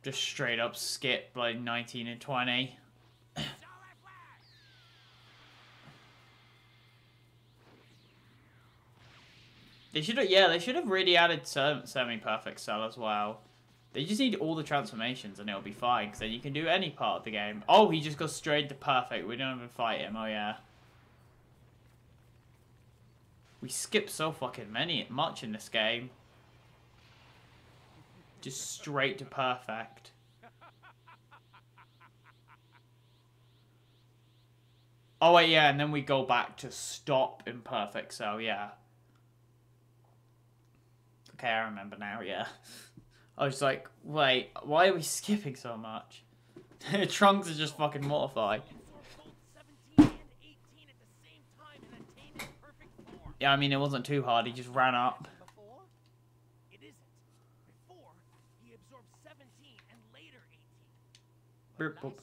Just straight up skip, like, 19 and 20. They should have, yeah, they should have really added sem- semi-perfect cell as well. They just need all the transformations and it'll be fine, because then you can do any part of the game. Oh, he just goes straight to perfect. We don't even fight him. Oh, yeah. We skip so fucking many, much in this game. Just straight to perfect. Oh, wait, yeah, and then we go back to stop imperfect, so yeah. Okay, I remember now, yeah. I was like, wait, why are we skipping so much? Trunks is just fucking mortified.
Absorb both 17 and 18 at the same time and attain its perfect form.
Yeah, I mean, it wasn't too hard, he just ran up.
Before?
It isn't. Before, he absorbed 17 and later 18.
But
Burp, boop.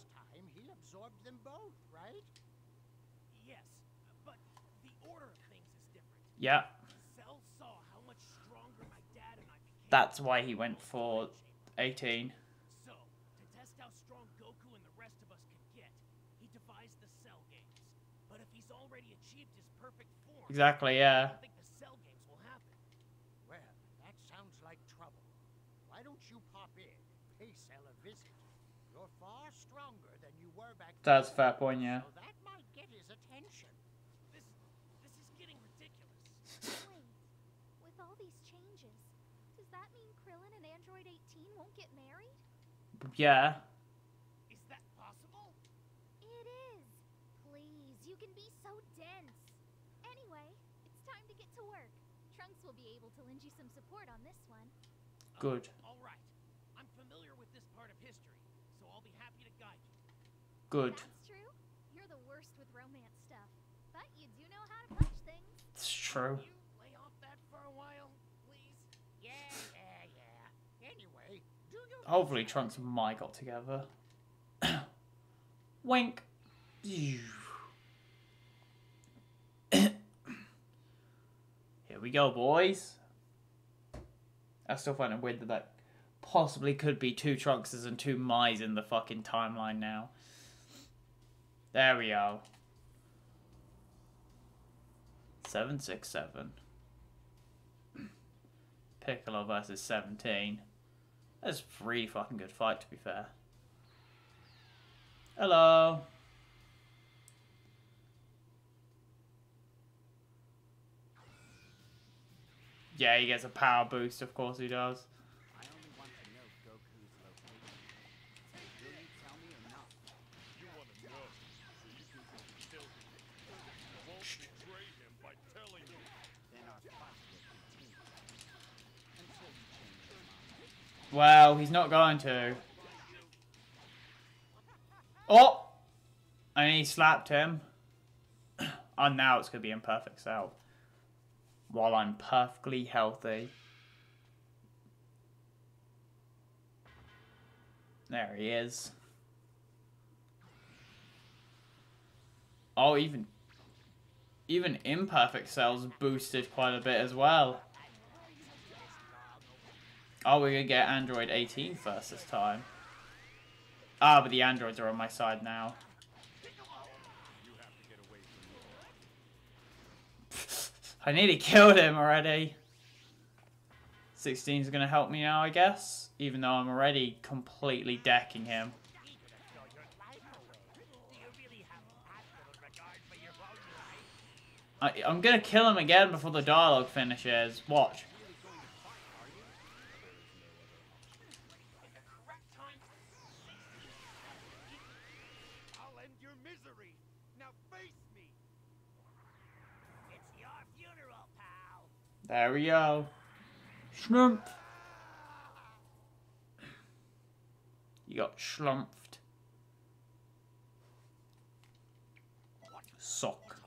That's why he went for 18.
So, to test how strong Goku and the rest of us get, he devised the Cell Games. But if he's already achieved his perfect form,
Exactly,
I
yeah.
don't think the Cell Games will happen.
Well, that sounds like trouble. Why don't you pop in, pay Cell a visit? You're far stronger than you were back
That's fair point, yeah.
So that might get his attention.
This, this is getting ridiculous.
Wait, with all face changes. Does that mean Krillin and Android 18 won't get married?
Yeah.
Is that possible?
It is. Please, you can be so dense. Anyway, it's time to get to work. Trunks will be able to lend you some support on this one.
Good.
Oh, all right. I'm familiar with this part of history, so I'll be happy to guide you.
Good.
That's true. You're the worst with romance stuff, but you do know how to punch things.
It's true.
You lay off that for a while, please.
Yeah, yeah, yeah. Anyway, do you
Hopefully Trunks and Mai got together. Wink. Here we go, boys. I still find it weird that that possibly could be two Trunkses and two Mai's in the fucking timeline now. There we go. 767. Piccolo versus 17. That's a really fucking good fight, to be fair. Hello. Yeah, he gets a power boost, of course he does. Well, he's not going to. Oh! And he slapped him. and now it's going to be imperfect cell. While I'm perfectly healthy. There he is. Oh, even even imperfect cells boosted quite a bit as well. Oh, we're gonna get Android 18 first this time. Ah, but the androids are on my side now.
To.
I nearly killed him already. 16 is gonna help me now, I guess. Even though I'm already completely decking him. I, I'm gonna kill him again before the dialogue finishes. Watch. There we go. Schlumpf. You got schlumpfed. Sock.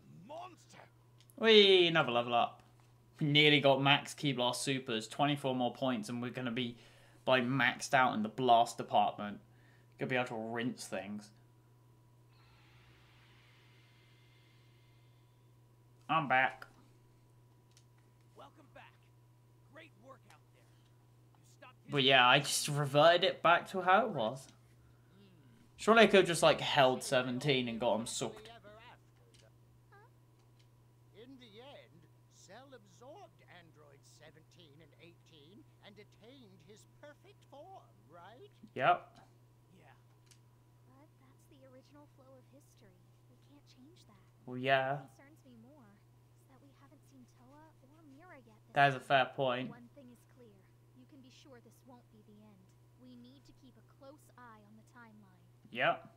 We another level up. Nearly got max Ki Blast Supers, 24 more points, and we're gonna be like maxed out in the blast department. Gonna be able to rinse things. I'm back.
Welcome back. Great work out there. You stopped his
But yeah, I just reverted it back to how it was. Surely I could have just like held 17 and got him sucked.
In the end, Cell absorbed androids 17 and 18 and attained his perfect form, right?
Yep.
Yeah.
But that's the original flow of history. We can't change that.
Well, yeah.
What concerns me more is that we haven't seen Towa or Mira yet.
That is a fair point.
One thing is clear. You can be sure this won't be the end. We need to keep a close eye on the timeline.
Yep.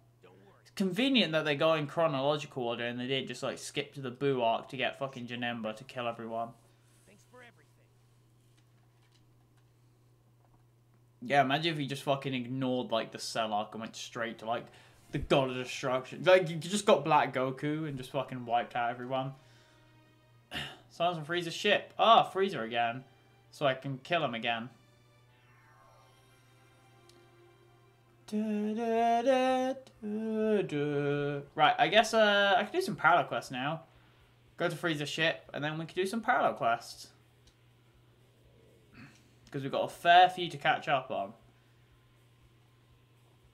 It's convenient that they go in chronological order and they didn't just like skip to the Boo arc to get fucking Janemba to kill everyone.
Thanks for everything.
Yeah, imagine if he just fucking ignored like the Cell arc and went straight to like the God of Destruction. Like you just got Black Goku and just fucking wiped out everyone. Silence and Frieza's ship. Ah, Frieza again. So I can kill him again. Right, I guess uh, I can do some parallel quests now. Go to Frieza's ship, and then we can do some parallel quests. Because we've got a fair few to catch up on.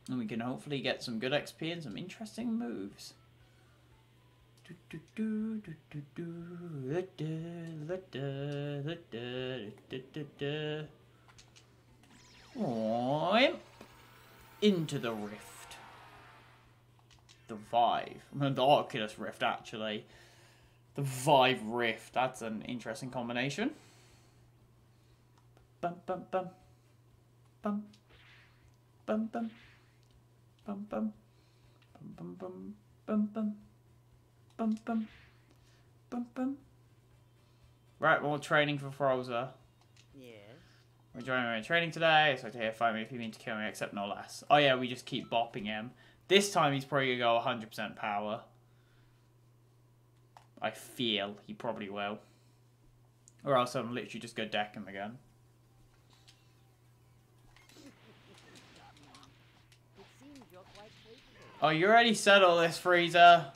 And we can hopefully get some good XP and some interesting moves into the rift. The Vive. The Oculus Rift, actually. The Vive Rift. That's an interesting combination. Bum, bum, bum. Bum. Bum, bum. Bum, bum. Bum, bum, bum. Bum, bum. Bum, bum. Bum, bum. Right, more training for Froza. We're joining my training today, so to fight me if you mean to kill me, except no less. Oh yeah, we just keep bopping him. This time he's probably gonna go 100% power. I feel he probably will. Or else I'm literally just go deck him again. Oh, you already said all this, Frieza.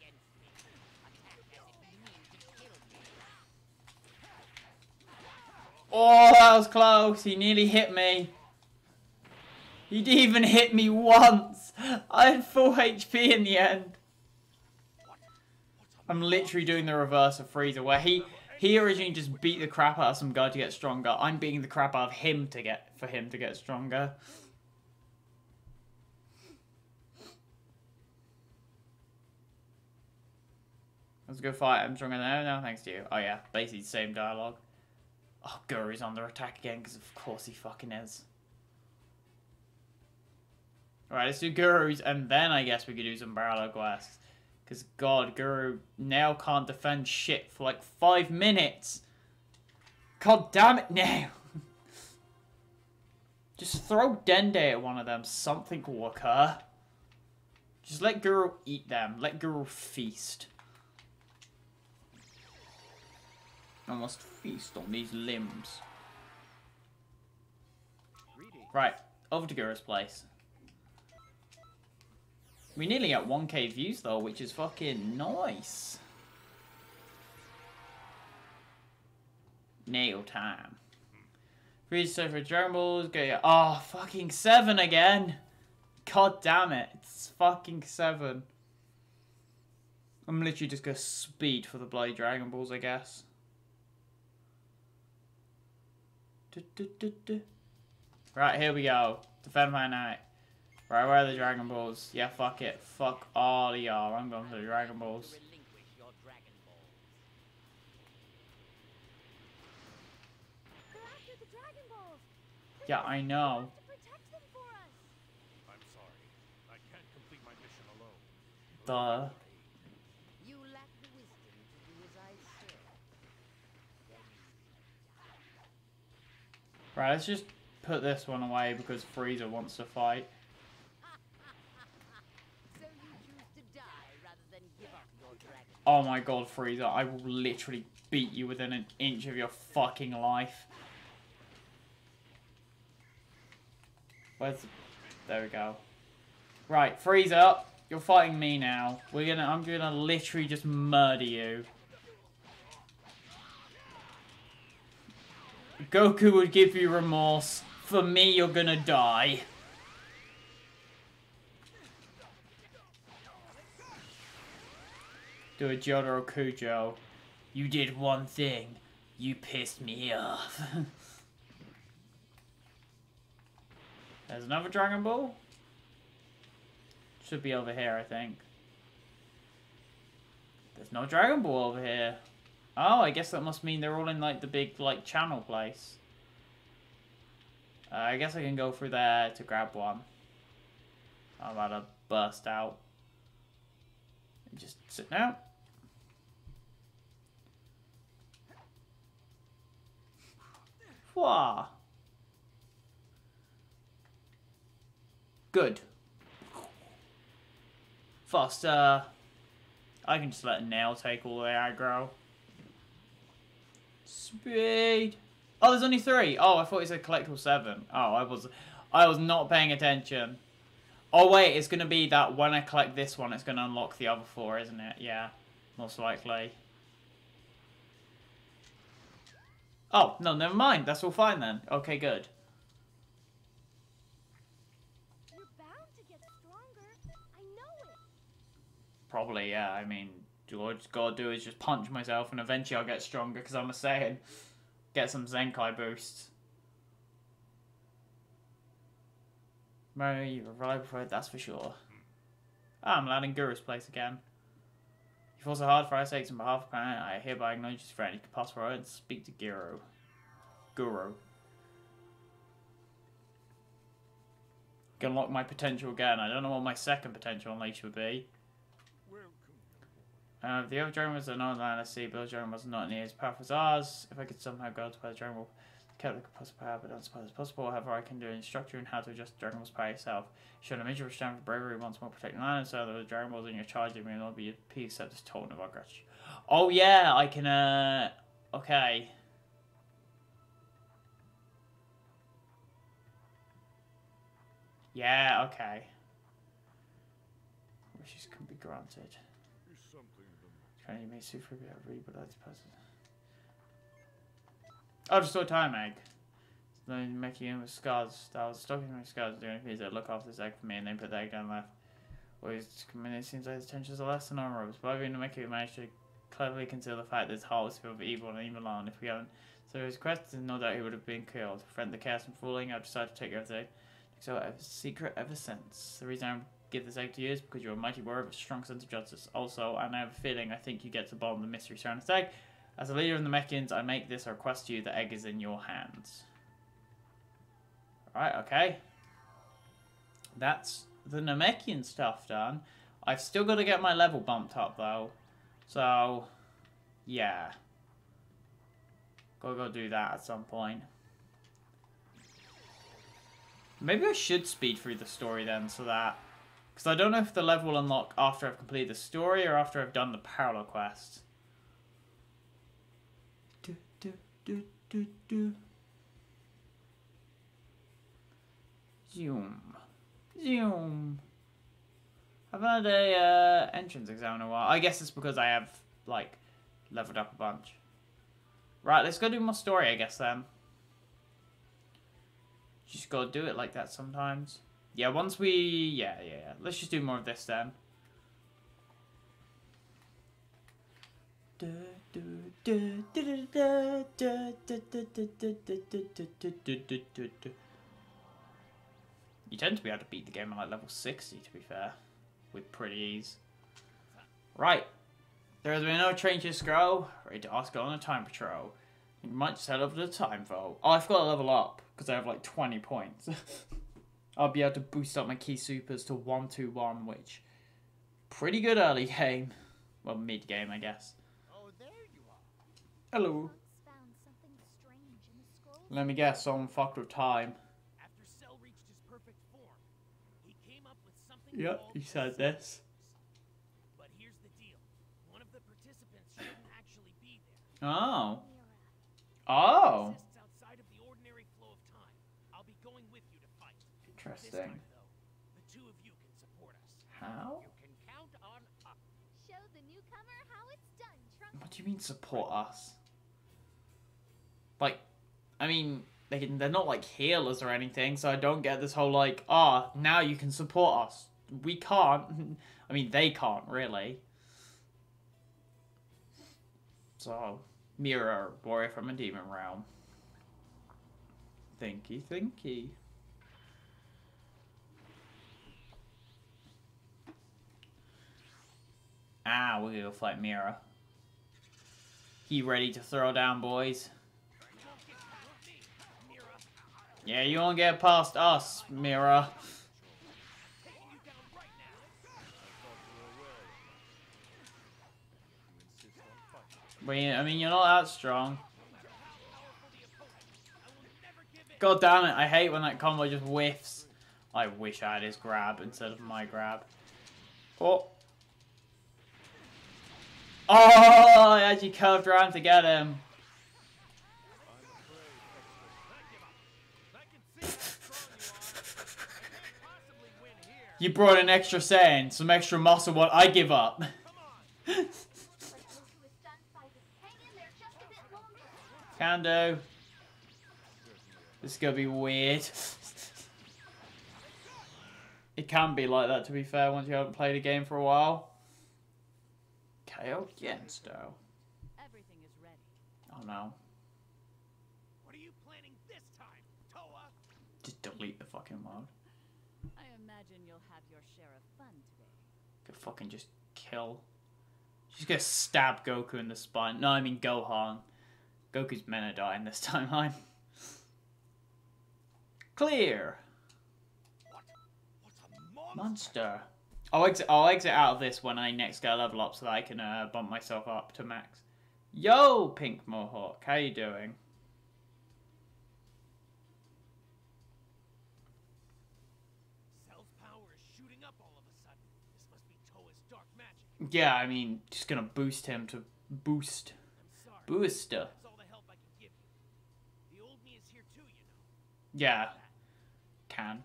Me. Attack as if you mean to kill me.
Oh, that was close. He nearly hit me. He didn't even hit me once. I had full HP in the end. I'm literally doing the reverse of Frieza, where he he originally just beat the crap out of some guy to get stronger. I'm beating the crap out of him to get for him to get stronger. Let's go fight. I'm stronger than no, thanks to you. Oh yeah, basically the same dialogue. Oh, Guru's under attack again, because of course he fucking is. Alright, let's do Gurus, and then I guess we could do some parallel quests. Because, God, Guru now can't defend shit for like five minutes. God damn it now. Just throw Dende at one of them. Something will occur. Just let Guru eat them. Let Guru feast. I must feast on these limbs. Right, over to Guru's place. We nearly got 1k views though, which is fucking nice. Nail time. Freeze Surfer Dragon Balls, go Oh, fucking 7 again! God damn it, it's fucking 7. I'm literally just gonna speed for the bloody Dragon Balls, I guess. Right, here we go. Defend my night. Right, where are the Dragon Balls? Yeah, fuck it. Fuck all y'all. I'm going for the Dragon Balls. Yeah, I know.
I'm sorry. I can't complete my mission alone.
Duh.
You lack the wisdom to do as I.
Right, let's just put this one away because Frieza wants to fight. Oh my god, Frieza, I will literally beat you within an inch of your fucking life. Where's the... There we go. Right, Frieza, you're fighting me now. We're gonna... I'm gonna literally just murder you. Goku would give you remorse. For me, you're gonna die. Do a Jotaro Kujo. You did one thing. You pissed me off. There's another Dragon Ball. Should be over here, I think. There's no Dragon Ball over here. Oh, I guess that must mean they're all in like the big like channel place. Uh, I guess I can go through there to grab one. I'm about to burst out. And just sit down. Wah. Good. Faster. I can just let Nail take all the aggro. Speed. Oh, there's only three. Oh, I thought it said collectible seven. Oh, I was, I was not paying attention. Oh wait, it's gonna be that when I collect this one, it's gonna unlock the other four, isn't it? Yeah, most likely. Oh no, never mind. That's all fine then. Okay, good.
You're bound to get stronger. I know it.
Probably, yeah. I mean, all I just gotta do is just punch myself, and eventually I'll get stronger because I'm a Saiyan. Get some Zenkai boosts. Mario, you're reliable for it, that's for sure. Ah, I'm landing Guru's place again. You fought so hard for sakes on behalf of planet, I hereby acknowledge his friend. Can pass for it and speak to Guru. Guru. Can unlock my potential again. I don't know what my second potential unleash would be. Uh, the other Dragon was not land I see, but the was not near as powerful as ours. If I could somehow go to where the Ball the possible power, but not suppose it's possible. However, I can do instruct you in how to adjust Dragon Ball's power yourself. Show a major strength for bravery once more protecting land, so that the Dragon Balls in your charge, it may not be a piece except this token of our gratitude. Oh yeah, I can, uh, okay. Yeah, okay. Wishes can be granted. Trying to make super read, but that's person. Oh, just a time egg. Then making him with scars. I was stalking with scars doing things that look after this egg for me and then put the egg down left. Well, I mean, it seems like his tensions are less than on ropes, but been making managed to cleverly conceal the fact that his heart was filled with evil and evil on if we haven't. So his quest is no doubt he would have been killed. Prevent the chaos from falling, I've decided to take over the egg. So I've secret ever since. The reason I give this egg to you is because you're a mighty warrior with a strong sense of justice. Also, and I have a feeling I think you get to bottom the mystery surrounding this egg. As a leader of the Mechans, I make this request to you. The egg is in your hands. Right, okay. That's the Namekian stuff done. I've still got to get my level bumped up, though. So, yeah. Gotta go do that at some point. Maybe I should speed through the story then, so that... Because I don't know if the level will unlock after I've completed the story or after I've done the parallel quest. Do, do, do, do. Zoom. Zoom. I've had a uh, entrance exam in a while. I guess it's because I have, like, leveled up a bunch. Right, let's go do more story, I guess, then. Just gotta do it like that sometimes. Yeah, once we... Yeah, yeah, yeah. Let's just do more of this, then. You tend to be able to beat the game at like level 60, to be fair. With pretty ease. Right. There has been no change to scroll. Ready to ask on a time patrol. You might just head over to the time vault. Oh, I've got to level up because I have like 20 points. I'll be able to boost up my ki supers to 121, which pretty good early game. Well, mid game, I guess.
Oh, there you are.
Hello.
Once found something strange in the scrolls.
Let me guess, someone fucked with time.
After Cell reached his perfect form, he came up with something
Yep,
called
he said this.
But here's the deal. One of the participants shouldn't actually be there.
Oh. Oh.
Outside of the ordinary flow of time. I'll be going with you to fight.
Interesting.
the two of you can support us.
How?
You can count on us.
Show the newcomer how it's done,
What do you mean support us? Like, I mean, they can, they're not like healers or anything, so I don't get this whole like, ah, now you can support us. We can't. I mean, they can't really. So, Mira, warrior from a demon realm. Thinky, thinky. Ah, we're gonna go fight Mira. He ready to throw down, boys? Yeah, you won't get past us, Mira. Yeah, I mean, you're not that strong. God damn it, I hate when that combo just whiffs. I wish I had his grab instead of my grab. Oh. Oh, I actually curved around to get him. You brought an extra sand, some extra muscle, what I give up.
Like those who withstand fighters. Hang in there just a bit longer.
Can do. This is gonna be weird. It can be like that, to be fair, once you haven't played a game for a while. Okay, Fail Gensto.
Everything is ready.
Oh no.
What are you planning this time, Towa?
Just delete the fucking mod.
I imagine you'll have your share of fun today.
Could fucking just kill. She's gonna stab Goku in the spine. No, I mean Gohan. Goku's men are dying this timeline. Clear.
Monster?
Monster. I'll exit. I'll exit out of this when I next a level up, so that I can uh, bump myself up to max. Yo, Pink Mohawk, how you doing?
Cell's power is shooting up all of a sudden. This must be Towa's dark magic.
Yeah, I mean, just gonna boost him to boost. Booster.
That's all the help I can give you. The old me is here too, you know.
Yeah, can.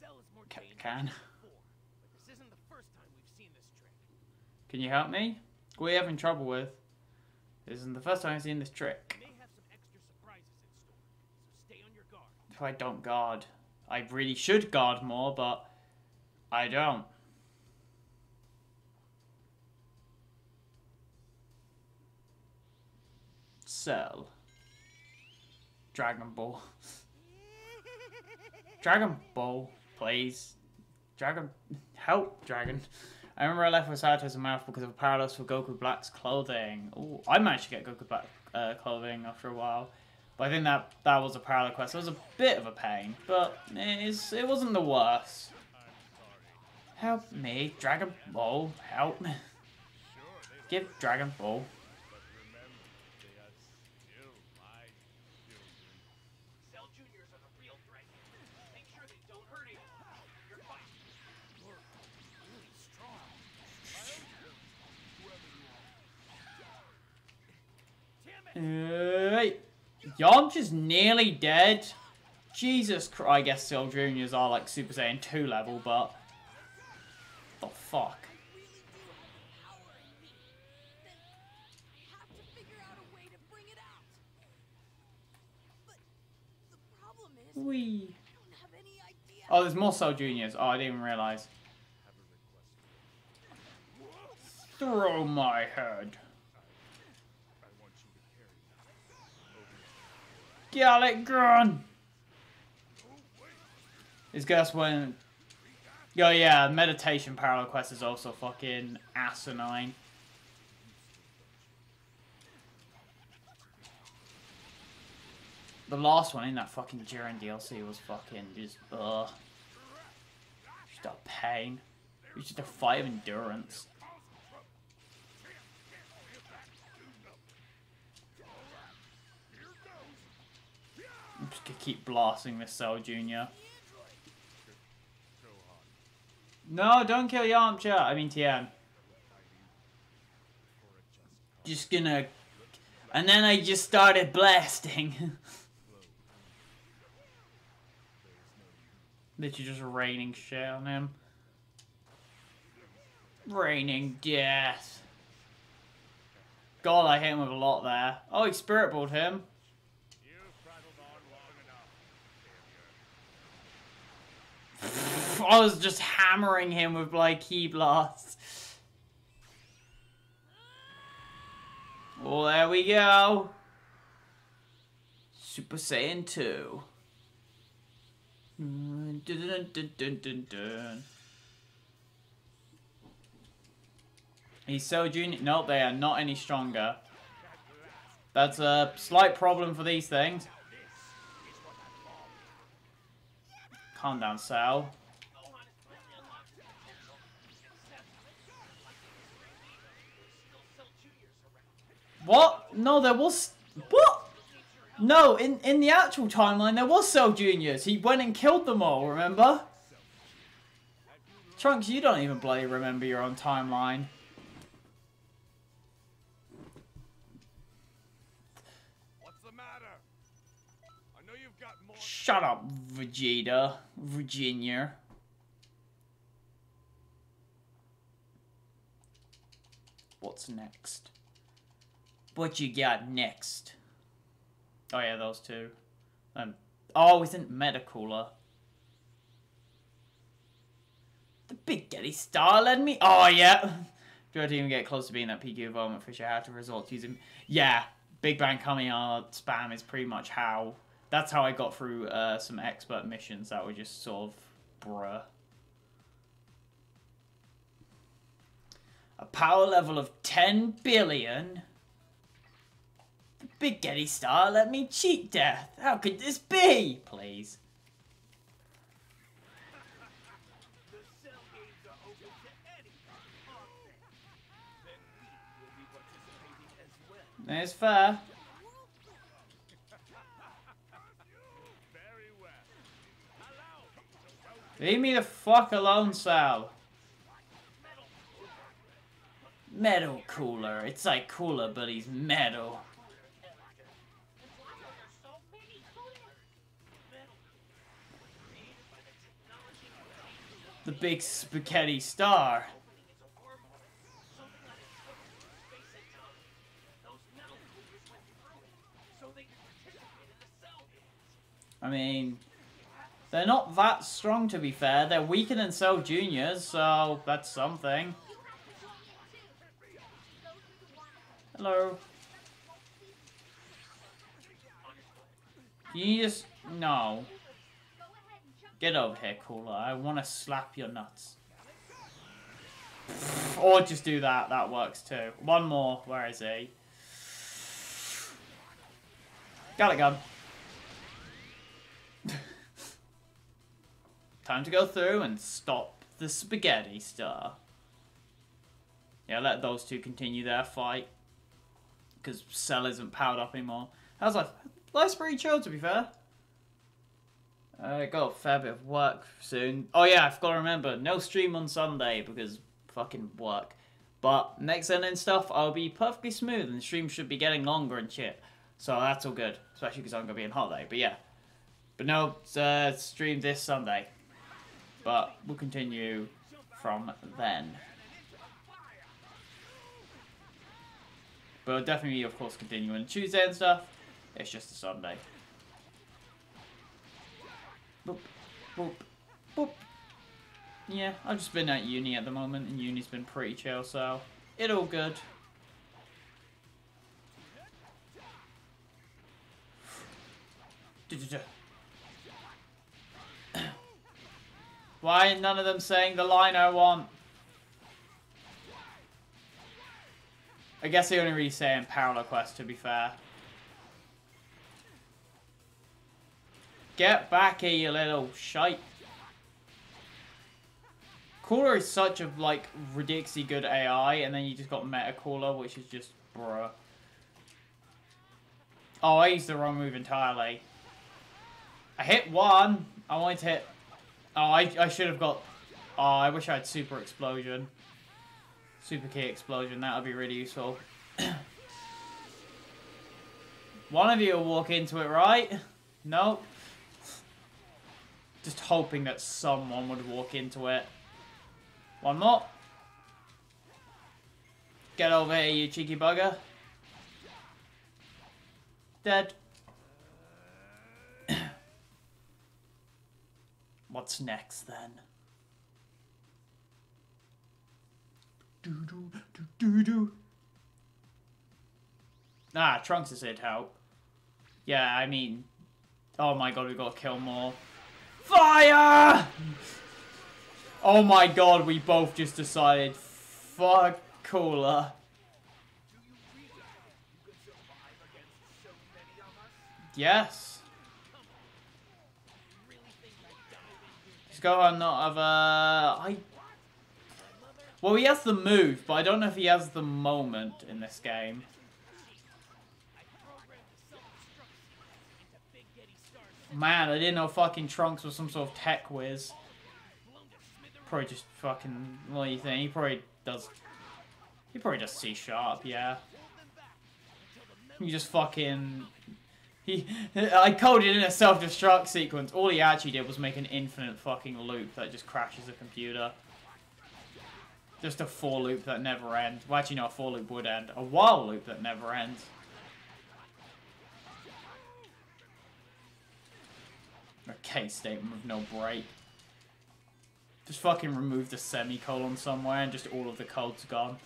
Cell is more
Ca- can.
than before, but this isn't the first time we've seen this trick.
Can you help me? What are you having trouble with? This isn't the first time I've seen this trick.
We may have some extra surprises in store, so stay on your guard.
If I don't guard, I really should guard more, but I don't. Dragon Ball. Dragon Ball, please. Dragon. Help, Dragon. I remember I left with Sato's mouth because of a parallels for Goku Black's clothing. Ooh, I managed to get Goku Black uh, clothing after a while. But I think that that was a parallel quest. It was a bit of a pain, but it, is, it wasn't the worst. Help me, Dragon Ball, help me. Give Dragon Ball. Hey, Yamcha's nearly dead. Jesus Christ. I guess Cell Juniors are like Super Saiyan 2 level, but. The fuck?
have to figure out a way to bring it out. But the problem is,
Wee.
I don't oh, have any idea.
Oh, there's more Cell Juniors. Oh, I didn't even realize. Throw my head. Galaxon! Is guess when. Oh yeah, meditation parallel quest is also fucking asinine. The last one in that fucking Jiren DLC was fucking just ugh. Just a pain. It just a fight of endurance. I'm just gonna keep blasting this Cell Junior. No, don't kill Yamcha. I mean Tien. Just gonna, and then I just started blasting. Literally just raining shit on him. Raining death. God, I hit him with a lot there. Oh, he spirit balled him. I was just hammering him with like ki blasts. Oh, there we go. Super Saiyan 2. Dun, dun, dun, dun, dun, dun. He's so junior. Nope, they are not any stronger. That's a slight problem for these things. Calm down, Sal. What? No, there was. What? No, in in the actual timeline, there was Cell Juniors. He went and killed them all. Remember? Trunks, you don't even bloody remember your own timeline.
What's the matter? I know you've got more.
Shut up, Vegeta, Virginia. What's next? What you got next? Oh yeah, those two. Um, oh, isn't Meta Cooler? The Big Gete Star led me. Oh yeah, Do I even get close to being that peak environment Fisher had to resort to using? Yeah, Big Bang Kamiya spam is pretty much how. That's how I got through uh, some expert missions that were just sort of bruh. A power level of 10 billion? Gete Star let me cheat death. How could this be? Please.
The cell games are open to anyone, aren't they? Then we will be participating as well.
That's fair. Leave me the fuck alone, Sal. Metal cooler. It's like cooler, but he's metal. The big spaghetti star. I mean, they're not that strong to be fair. They're weaker than Cell Juniors, so that's something. Hello. You just no. Get over here, cooler. I want to slap your nuts. Or just do that. That works too. One more. Where is he? Got it, gun. Time to go through and stop the spaghetti star. Yeah, let those two continue their fight. Because Cell isn't powered up anymore. How's life? Life's pretty chill, to be fair. I got a fair bit of work soon. Oh yeah, I forgot to remember. No stream on Sunday because fucking work. But next end and stuff, I'll be perfectly smooth and the stream should be getting longer and shit. So that's all good. Especially because I'm going to be on holiday. But yeah. But no, uh, stream this Sunday. But we'll continue from then. But I'll definitely, of course, continue on Tuesday and stuff. It's just a Sunday. Boop, boop, boop. Yeah, I've just been at uni at the moment, and uni's been pretty chill, so it all good. Why ain't none of them saying the line I want? I guess they only really say in Parallel Quest, to be fair. Get back here, you little shite. Cooler is such a, like, ridiculously good AI, and then you just got Meta Cooler, which is just, bruh. Oh, I used the wrong move entirely. I hit one. I wanted to hit... Oh, I, I should have got... Oh, I wish I had Super Explosion. Super Ki Explosion, that would be really useful. One of you will walk into it, right? Nope. Just hoping that someone would walk into it. One more. Get over here, you cheeky bugger. Dead. What's next then? Ah, Trunks is it help. Yeah, I mean, oh my god, we gotta kill more. Fire! Oh my god, we both just decided, fuck cooler. Yes. He's got a lot of, uh, I... Well, he has the move, but I don't know if he has the moment in this game. Man, I didn't know fucking Trunks was some sort of tech whiz. Probably just fucking, what do you think? He probably does, he probably does C sharp, yeah. He just fucking, he, I coded in a self-destruct sequence. All he actually did was make an infinite fucking loop that just crashes the computer. Just a for loop that never ends. Well, actually, no, a for loop would end. A while loop that never ends. A case statement with no break. Just fucking remove the semicolon somewhere and just all of the code's gone.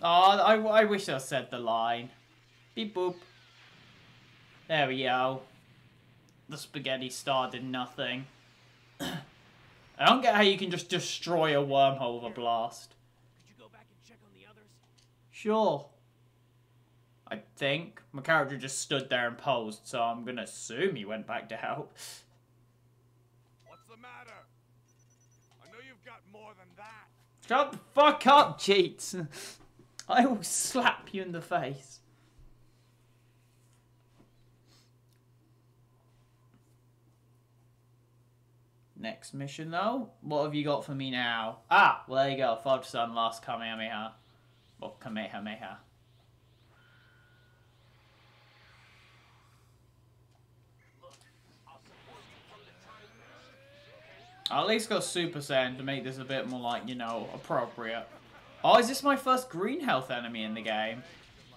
Oh, I, I wish I said the line. Beep boop. There we go. The spaghetti star did nothing. I don't get how you can just destroy a wormhole with a blast.
Could you go back and check on the others?
Sure. I think. My character just stood there and posed, so I'm gonna assume he went back to help.
What's the matter? I know you've got more than that.
Shut the fuck up, cheats! I will slap you in the face. Next mission, though. What have you got for me now? Ah, well, there you go. Father Son Last Kamehameha. Or Kamehameha. I at least got Super Saiyan to make this a bit more, like, you know, appropriate. Oh, is this my first green health enemy in the game?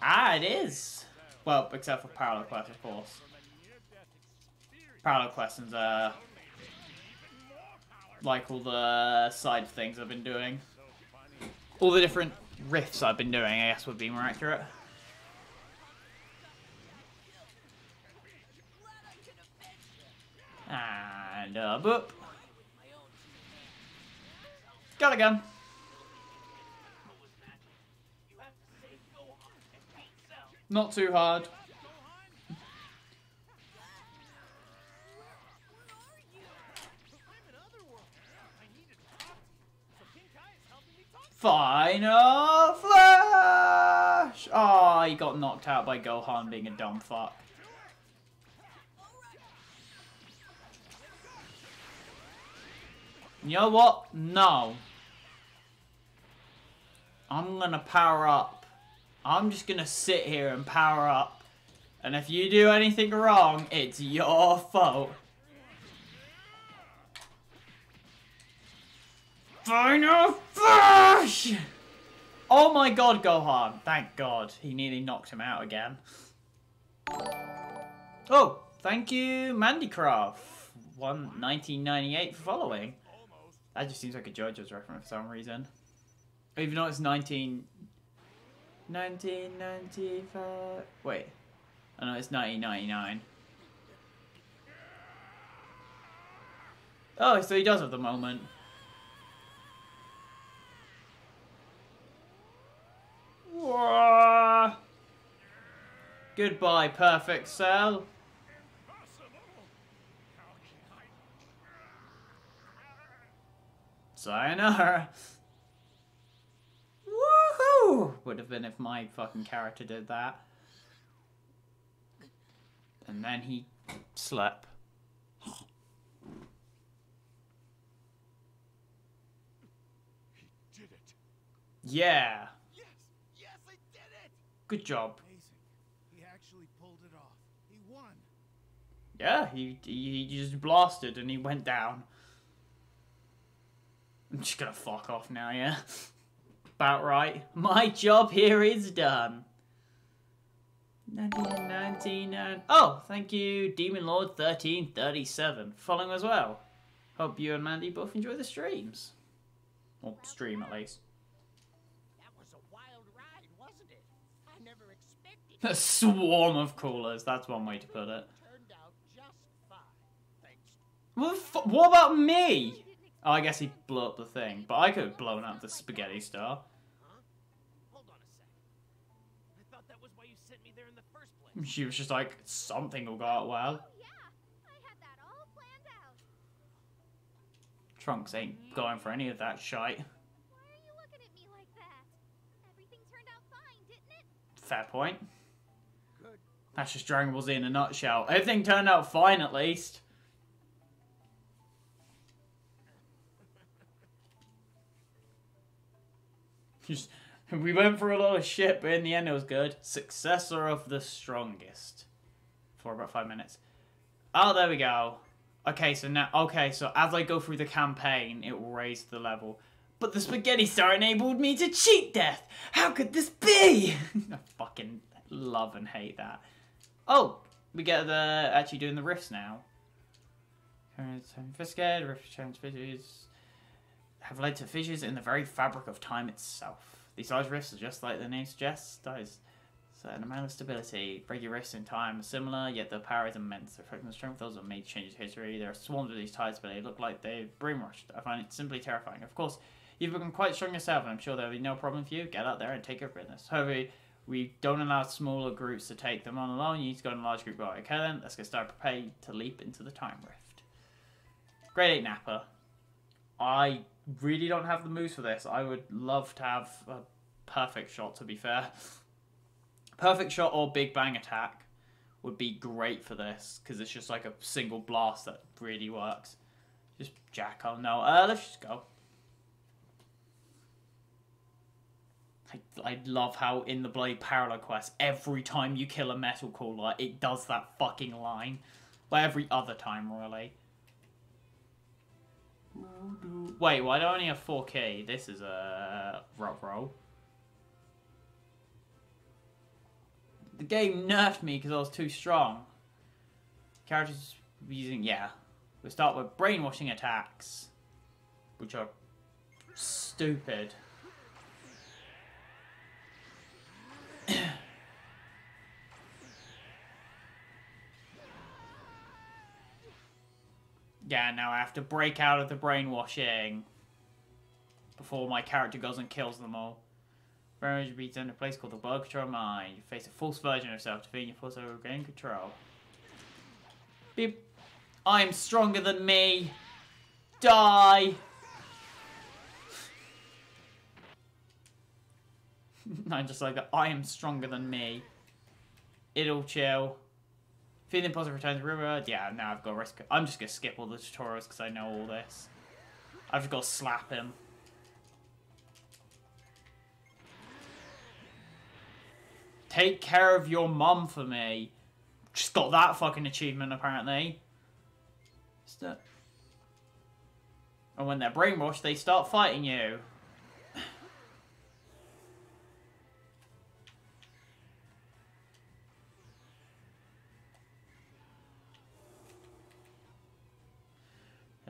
Ah, it is. Well, except for Parallel Quest, of course. Parallel Quest and, uh... Like all the side things I've been doing. All the different riffs I've been doing, I guess would be more accurate. And, uh, boop. Got a gun.
You have to save Gohan and beat Cell.
Not too hard. Final Flash! Oh, he got knocked out by Gohan being a dumb fuck. You know what? No. I'm gonna power up. I'm just gonna sit here and power up. And if you do anything wrong, it's your fault. Final Flash! Oh my god, Gohan. Thank god. He nearly knocked him out again. Oh, thank you, Mandycraft. One 1998 for following. That just seems like a JoJo's reference for some reason. Even though it's 19... 1995... Wait. Oh, I know it's 1999. Oh, so he does at the moment. Wah. Goodbye, Perfect Cell. Sayonara. Woohoo! Would have been if my fucking character did that. And then he slept.
He did it.
Yeah.
Yes, yes, I did it.
Good job.
Amazing. He actually pulled it off. He won.
Yeah, he, he, he just blasted and he went down. I'm just gonna fuck off now, yeah? About right. My job here is done. 1999. Uh, oh, thank you, Demon Lord 1337, following as well. Hope you and Mandy both enjoy the streams. Or stream, at least.
That was a wild ride, wasn't it? I never expected
A swarm of coolers, that's one way to put it.
turned out just fine. Thanks.
What, what about me? Oh, I guess he blew up the thing, but I could have blown up the spaghetti star. She was just like, something will go out well.
Oh, yeah. I had that all planned out.
Trunks ain't going for any of that shite.
Why are you looking at me like that? Everything turned out fine.
Fair point.
Good.
That's just Dragon Ball Z in a nutshell. Everything turned out fine at least. Just, we went through a lot of shit, but in the end it was good. Successor of the strongest. For about five minutes. Oh, there we go. Okay, so now, okay, so as I go through the campaign, it will raise the level. But the Big Gete Star enabled me to cheat death! How could this be? I fucking love and hate that. Oh, we get the actually doing the riffs now. Investigated, rift change fissures have led to fissures in the very fabric of time itself. These large rifts are just like the name suggests, those certain amount of stability. Regular rifts in time are similar, yet the power is immense. Reflecting the strength those that made changes history. There are swarms of these tides, but they look like they've brainwashed. I find it simply terrifying. Of course, you've become quite strong yourself, and I'm sure there'll be no problem for you. Get out there and take your business. However, we don't allow smaller groups to take them on alone. You need to go in a large group. Right, okay then, let's get started. Prepare to leap into the time rift. Grade 8 Nappa. I really don't have the moves for this. I would love to have a perfect shot, to be fair. Perfect shot or big bang attack would be great for this because it's just like a single blast that really works. Just jack on. No, uh, let's just go. I, I love how in the Blade Parallel Quest, every time you kill a Metal Cooler, it does that fucking line. But every other time, really. Wait, why do I only have 4K? This is a rock roll. The game nerfed me because I was too strong. Characters using, yeah. We start with brainwashing attacks, which are stupid. yeah, now I have to break out of the brainwashing before my character goes and kills them all. Brainwash beats in a place called the World Control Mind. You face a false version of yourself, defeating your force over regain control. Beep. I'm stronger than me. Die. I'm just like, that. I am stronger than me. It'll chill. Feeling positive returns to river. Yeah, now I've got to risk. I'm just gonna skip all the tutorials because I know all this. I've just got to slap him. Take care of your mum for me. Just got that fucking achievement apparently. And when they're brainwashed, they start fighting you.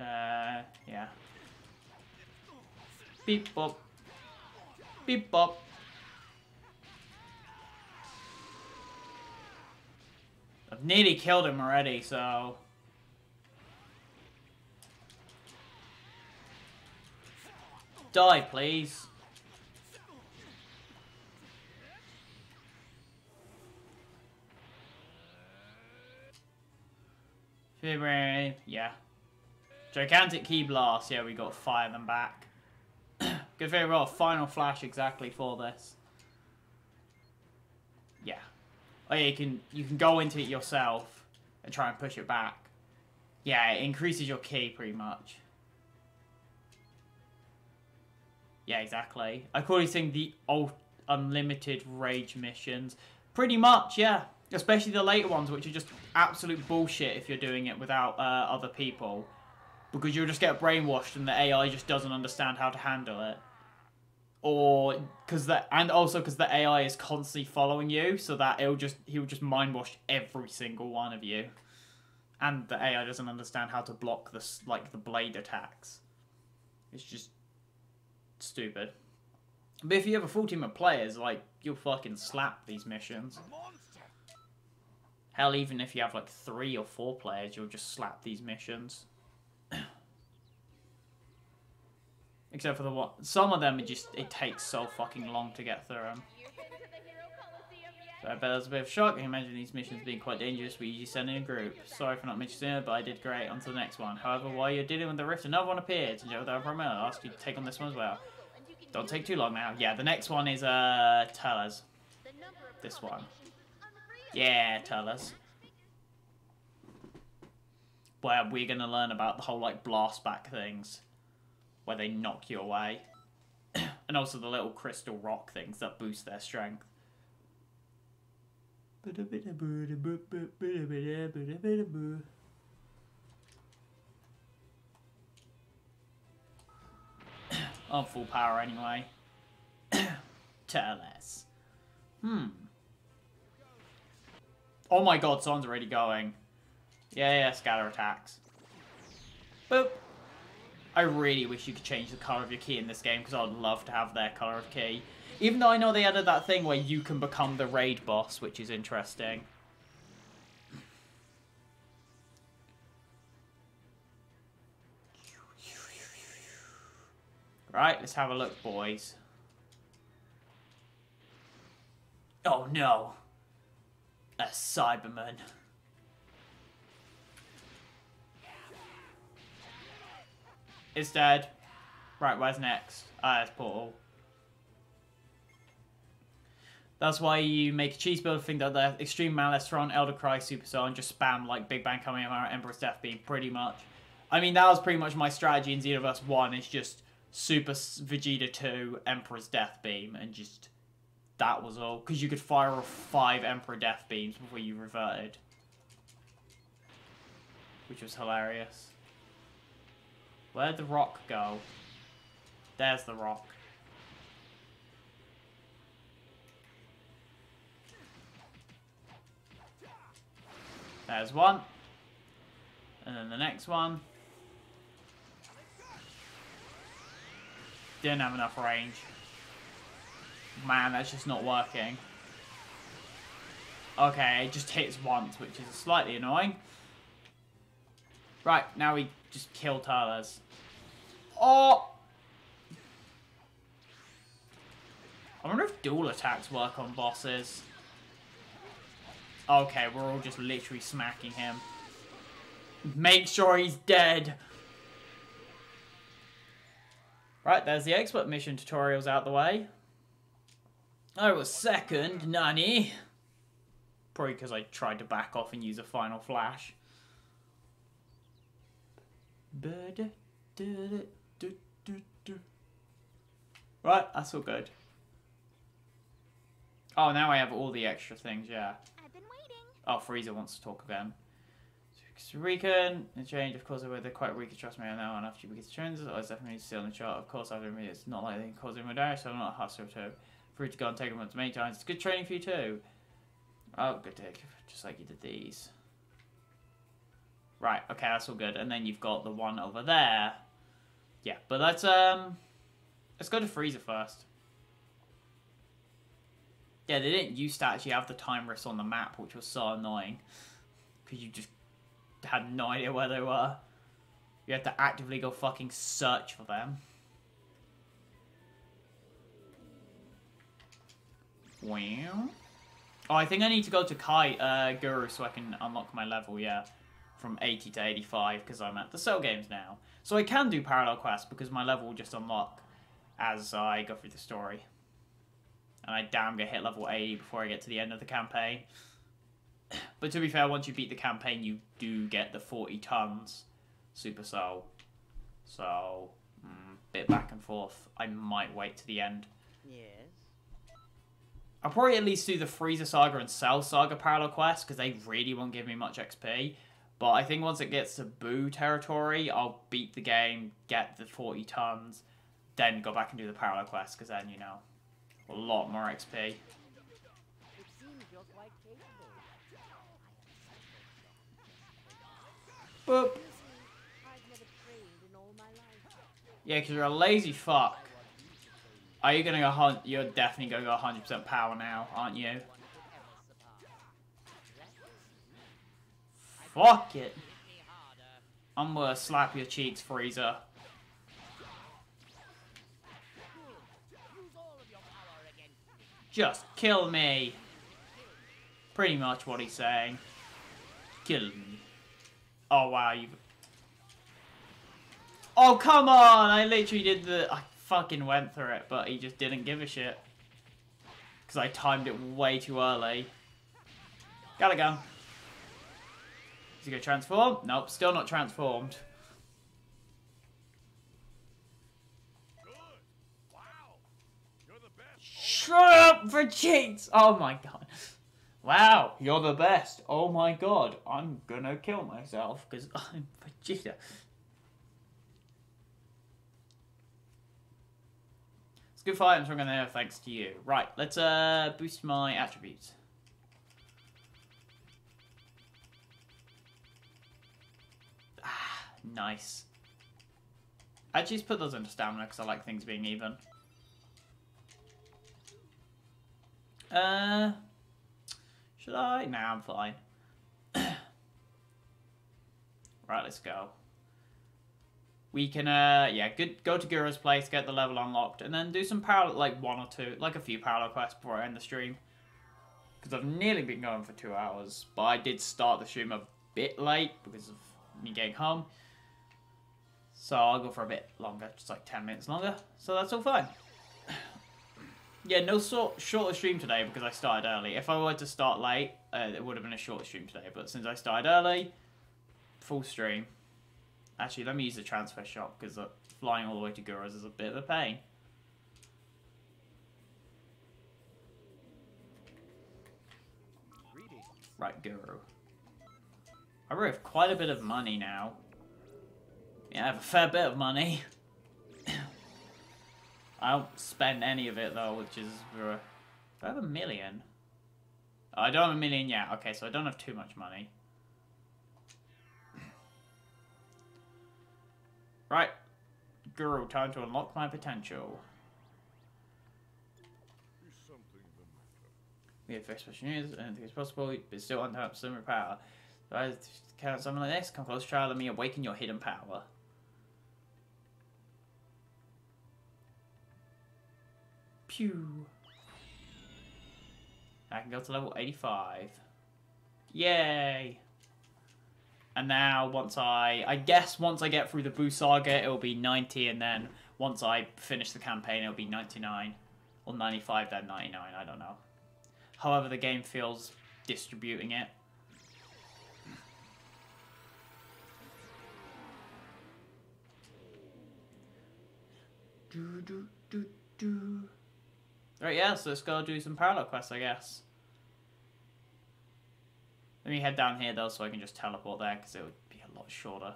Uh, yeah. Beep bop. Beep bop. I've nearly killed him already, so... Die, please. February, yeah. Gigantic Ki Blast, yeah, we got to fire them back. Good very well, Final Flash exactly for this. Yeah. Oh yeah, you can you can go into it yourself and try and push it back. Yeah, it increases your ki pretty much. Yeah, exactly. I call these things the ult unlimited rage missions. Pretty much, yeah. Especially the later ones, which are just absolute bullshit if you're doing it without uh, other people because you'll just get brainwashed and the AI just doesn't understand how to handle it. Or because that, and also because the AI is constantly following you, so that it'll just he'll just mind wash every single one of you, and the AI doesn't understand how to block the like the blade attacks. It's just stupid. But if you have a full team of players, like you'll fucking slap these missions. Hell, even if you have like three or four players, you'll just slap these missions. Except for the one. Some of them, it just it takes so fucking long to get through them. So I bet that's a bit of a shock. I imagine these missions being quite dangerous. We usually send in a group. Sorry for not mentioning it, but I did great. On to the next one. However, while you're dealing with the rift, another one appeared. And Joe, that I asked you to take on this one as well. Don't take too long now. Yeah, the next one is uh Turles. This one. Yeah, Turles. Where we're gonna learn about the whole like blast back things where they knock you away. and also the little crystal rock things that boost their strength. On full power anyway. Us. Hmm. Oh my god, someone's already going. Yeah, yeah, scatter attacks. Boop. I really wish you could change the color of your ki in this game because I'd love to have their color of ki. Even though I know they added that thing where you can become the raid boss, which is interesting. Right, let's have a look, boys. Oh no. A Cyberman. It's dead. Right, where's next? Ah, it's Portal. That's why you make a cheese builder thing that the Extreme Malice, Tron, Elder Cry, Supercell, and just spam like Big Bang Kamehameha, Emperor's Death Beam, pretty much. I mean, that was pretty much my strategy in Xenoverse 1, is just Super Vegeta 2, Emperor's Death Beam, and just... That was all. Because you could fire off five Emperor Death Beams before you reverted. Which was hilarious. Where'd the rock go? There's the rock. There's one. And then the next one. Didn't have enough range. Man, that's just not working. Okay, it just hits once, which is slightly annoying. Right, now we just kill Turles. Oh! I wonder if dual attacks work on bosses. Okay, we're all just literally smacking him. Make sure he's dead. Right, there's the expert mission tutorials out the way. I was second, Nani. Probably because I tried to back off and use a final flash. Right, that's all good. Oh, now I have all the extra things, yeah.
I've been waiting.
Oh, Frieza wants to talk again. Rican, the change, of course, they're quite weak, trust me, I know, and after you begin to trends, I was definitely still on the chart. Of course, after me, it's not like they can cause him a dash, so I'm not a hustler too. For you to go and take him once many times, it's good training for you too. Oh, good dick, just like you did these. Right, okay, that's all good. And then you've got the one over there. Yeah, but let's, um, let's go to Frieza first. Yeah, they didn't used to actually have the time risks on the map, which was so annoying. Because you just had no idea where they were. You had to actively go fucking search for them. Wow. Oh, I think I need to go to Kai uh, Guru so I can unlock my level, yeah. From 80 to 85, because I'm at the Cell Games now. So I can do Parallel quests because my level will just unlock as I go through the story. And I damn get hit level 80 before I get to the end of the campaign. But to be fair, once you beat the campaign, you do get the 40 tons Super Soul. So, mm, bit back and forth. I might wait to the end.
Yes.
I'll probably at least do the Frieza Saga and Cell Saga parallel quests because they really won't give me much XP. But I think once it gets to Boo territory, I'll beat the game, get the 40 tons, then go back and do the parallel quest, because then, you know, a lot more XP. Boop. Yeah, because you're a lazy fuck. Are you gonna go hunt? You're definitely gonna go 100% power now, aren't you? Fuck it. I'm gonna slap your cheeks, Frieza. Just kill me. Pretty much what he's saying. Kill me. Oh wow, you. Oh come on! I literally did the. I fucking went through it, but he just didn't give a shit. Because I timed it way too early. Got a gun. Is he gonna transform? Nope, still not transformed.
Wow. You're the best.
Shut up cheats! Oh my god. Wow, you're the best. Oh my god, I'm gonna kill myself because I'm Vegeta. It's good fight, I'm strong there thanks to you. Right, let's uh boost my attributes. Nice. I just put those into stamina because I like things being even. Uh, should I? Nah, I'm fine. right, let's go. We can, uh, yeah, good, go to Guru's place, get the level unlocked, and then do some parallel, like one or two, like a few parallel quests before I end the stream. Because I've nearly been going for two hours, but I did start the stream a bit late because of me getting home. So I'll go for a bit longer, just like 10 minutes longer. So that's all fine. Yeah, no sort shorter stream today because I started early. If I were to start late, uh, it would have been a shorter stream today. But since I started early, full stream. Actually, let me use the transfer shop because uh, flying all the way to Guru's is a bit of a pain. Right, Guru. I really have quite a bit of money now. Yeah, I have a fair bit of money. I don't spend any of it though, which is uh, I have a million. I don't have a million yet. Okay, so I don't have too much money. Right, Guru, time to unlock my potential. We have very special news. Anything is possible, but still untap similar power. So I count something like this. Come close, try. Let me awaken your hidden power. Pew. I can go to level 85. Yay! And now, once I, I guess once I get through the Boo Saga, it'll be 90, and then once I finish the campaign, it'll be 99. Or 95, then 99, I don't know. However the game feels distributing it. Do, do, do, do. Right, yeah, so let's go do some parallel quests, I guess. Let me head down here, though, so I can just teleport there, because it would be a lot shorter.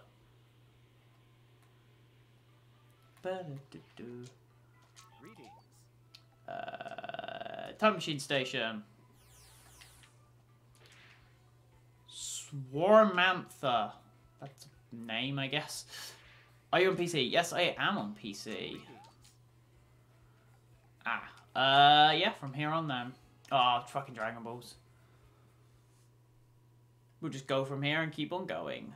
Uh, time machine station. Swarmantha. That's a name, I guess. Are you on PC? Yes, I am on PC. Ah. Uh, yeah, from here on then. Oh, fucking Dragon Balls. We'll just go from here and keep on going.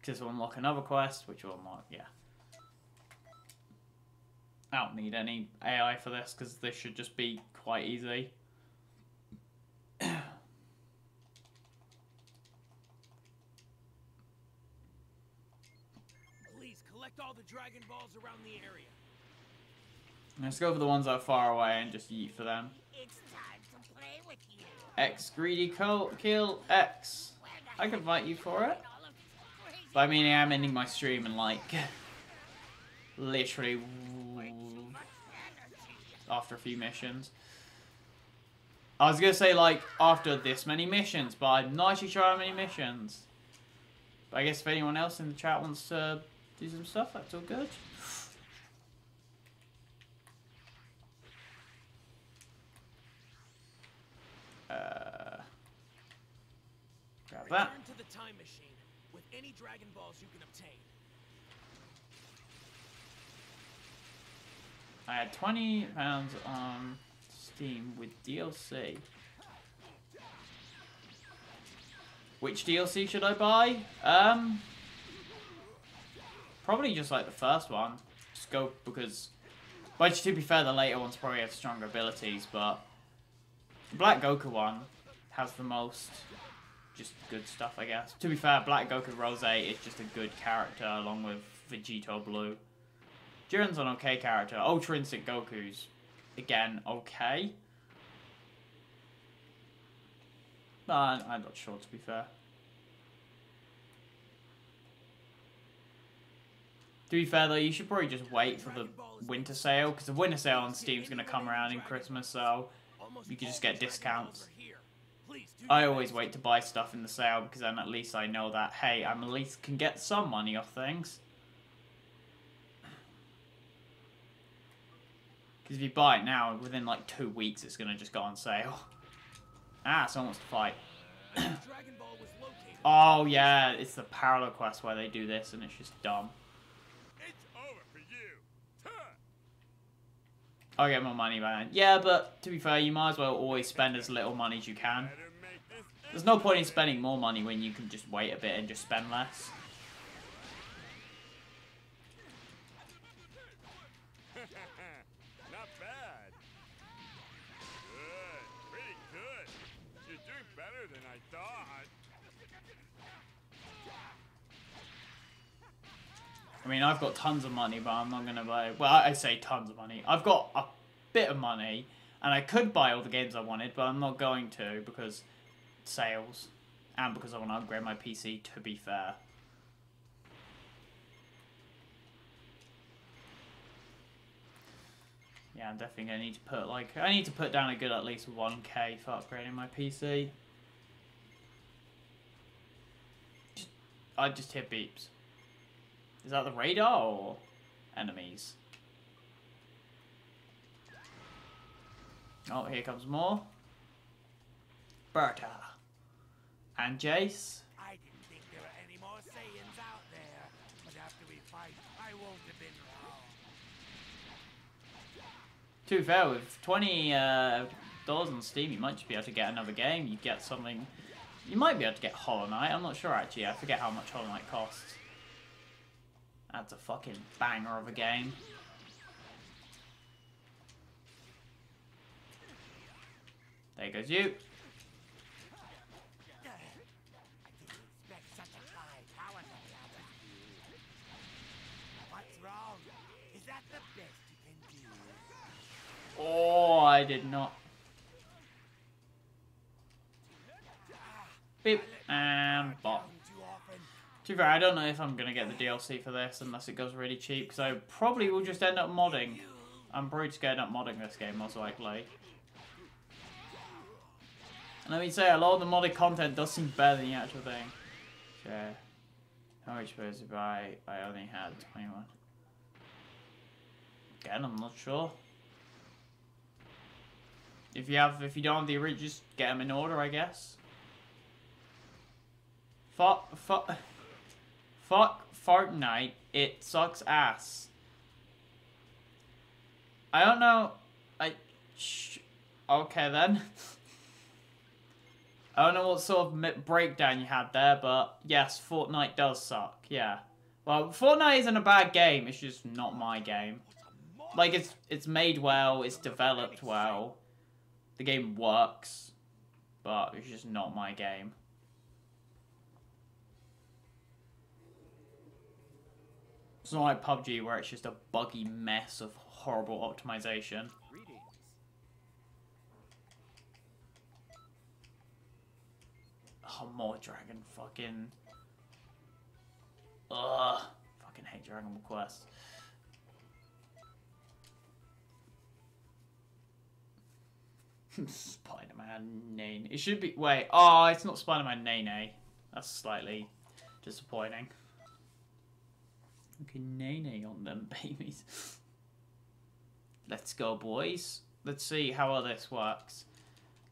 Because we'll unlock another quest, which will unlock, yeah. I don't need any AI for this because this should just be quite easy.
Please collect all the Dragon Balls around the area.
Let's go for the ones that are far away and just yeet for them. X greedy kill X. I can fight you for it. But I mean, I am ending my stream in like literally after a few missions. I was gonna say like after this many missions, but I'm not actually sure how many missions. But I guess if anyone else in the chat wants to do some stuff, that's all good. Uh, grab that.
Return to the time machine with any Dragon Balls you can obtain.
I had 20 pounds on Steam with DLC. Which DLC should I buy? Um, probably just like the first one. Just go because, but to be fair, the later ones probably have stronger abilities. But Black Goku one has the most just good stuff, I guess. To be fair, Black Goku Rose is just a good character along with Vegito Blue. Jiren's an okay character. Ultra Instinct Goku's, again, okay. But I'm not sure, to be fair. To be fair, though, you should probably just wait for the winter sale, because the winter sale on Steam's going to come around in Christmas, so You can just get
the Dragon Balls
discounts.
are here. Please do
I always wait to buy stuff in the sale, because then at least I know that, hey, I'm at least can get some money off things. Because if you buy it now, within like two weeks, it's going to just go on sale. Ah, someone wants to fight.
The Dragon Ball was located
Oh yeah, it's the parallel quest where they do this, and it's just dumb.
It's over for you. Huh.
I'll get more money back. Yeah, but to be fair, you might as well always spend as little money as you can. There's no point in spending more money when you can just wait a bit and just spend less. Mean, I've got tons of money, but I'm not gonna buy. Well, I say tons of money. I've got a bit of money, and I could buy all the games I wanted, but I'm not going to because sales, and because I want to upgrade my PC. To be fair. Yeah, I'm definitely gonna need to put like I need to put down a good at least 1k for upgrading my PC. Just, I just hear beeps. Is that the radar or enemies? Oh, here comes more. Burter. And Jeice.
I didn't think there were any more Saiyans out there, but after we fight, I won't have been wrong.
To be fair, with twenty uh, dollars on Steam, you might just be able to get another game. You get something. You might be able to get Hollow Knight. I'm not sure actually. I forget how much Hollow Knight costs. That's a fucking banger of a game. There goes you. Oh, I did not. Beep. And bot. To be fair, I don't know if I'm going to get the DLC for this unless it goes really cheap, because I probably will just end up modding. I'm just going to modding this game, most likely. And let me say, a lot of the modded content does seem better than the actual thing. Okay. How much was it by? I only had 21. Again, I'm not sure. If you have, if you don't have the original, just get them in order, I guess. Fuck, fuck, fuck Fortnite. It sucks ass. I don't know. I. Okay then. I don't know what sort of breakdown you had there, but yes, Fortnite does suck. Yeah. Well, Fortnite isn't a bad game. It's just not my game. Like it's it's made well. It's developed well. The game works, but it's just not my game. It's not like PUBG where it's just a buggy mess of horrible optimization. Oh, more Dragon fucking. Ugh. Fucking hate Dragon Ball Quest. Spider Man Nane. It should be. Wait. Oh, it's not Spider Man Nene. That's slightly disappointing. Okay, Nene on them babies. Let's go, boys. Let's see how all this works.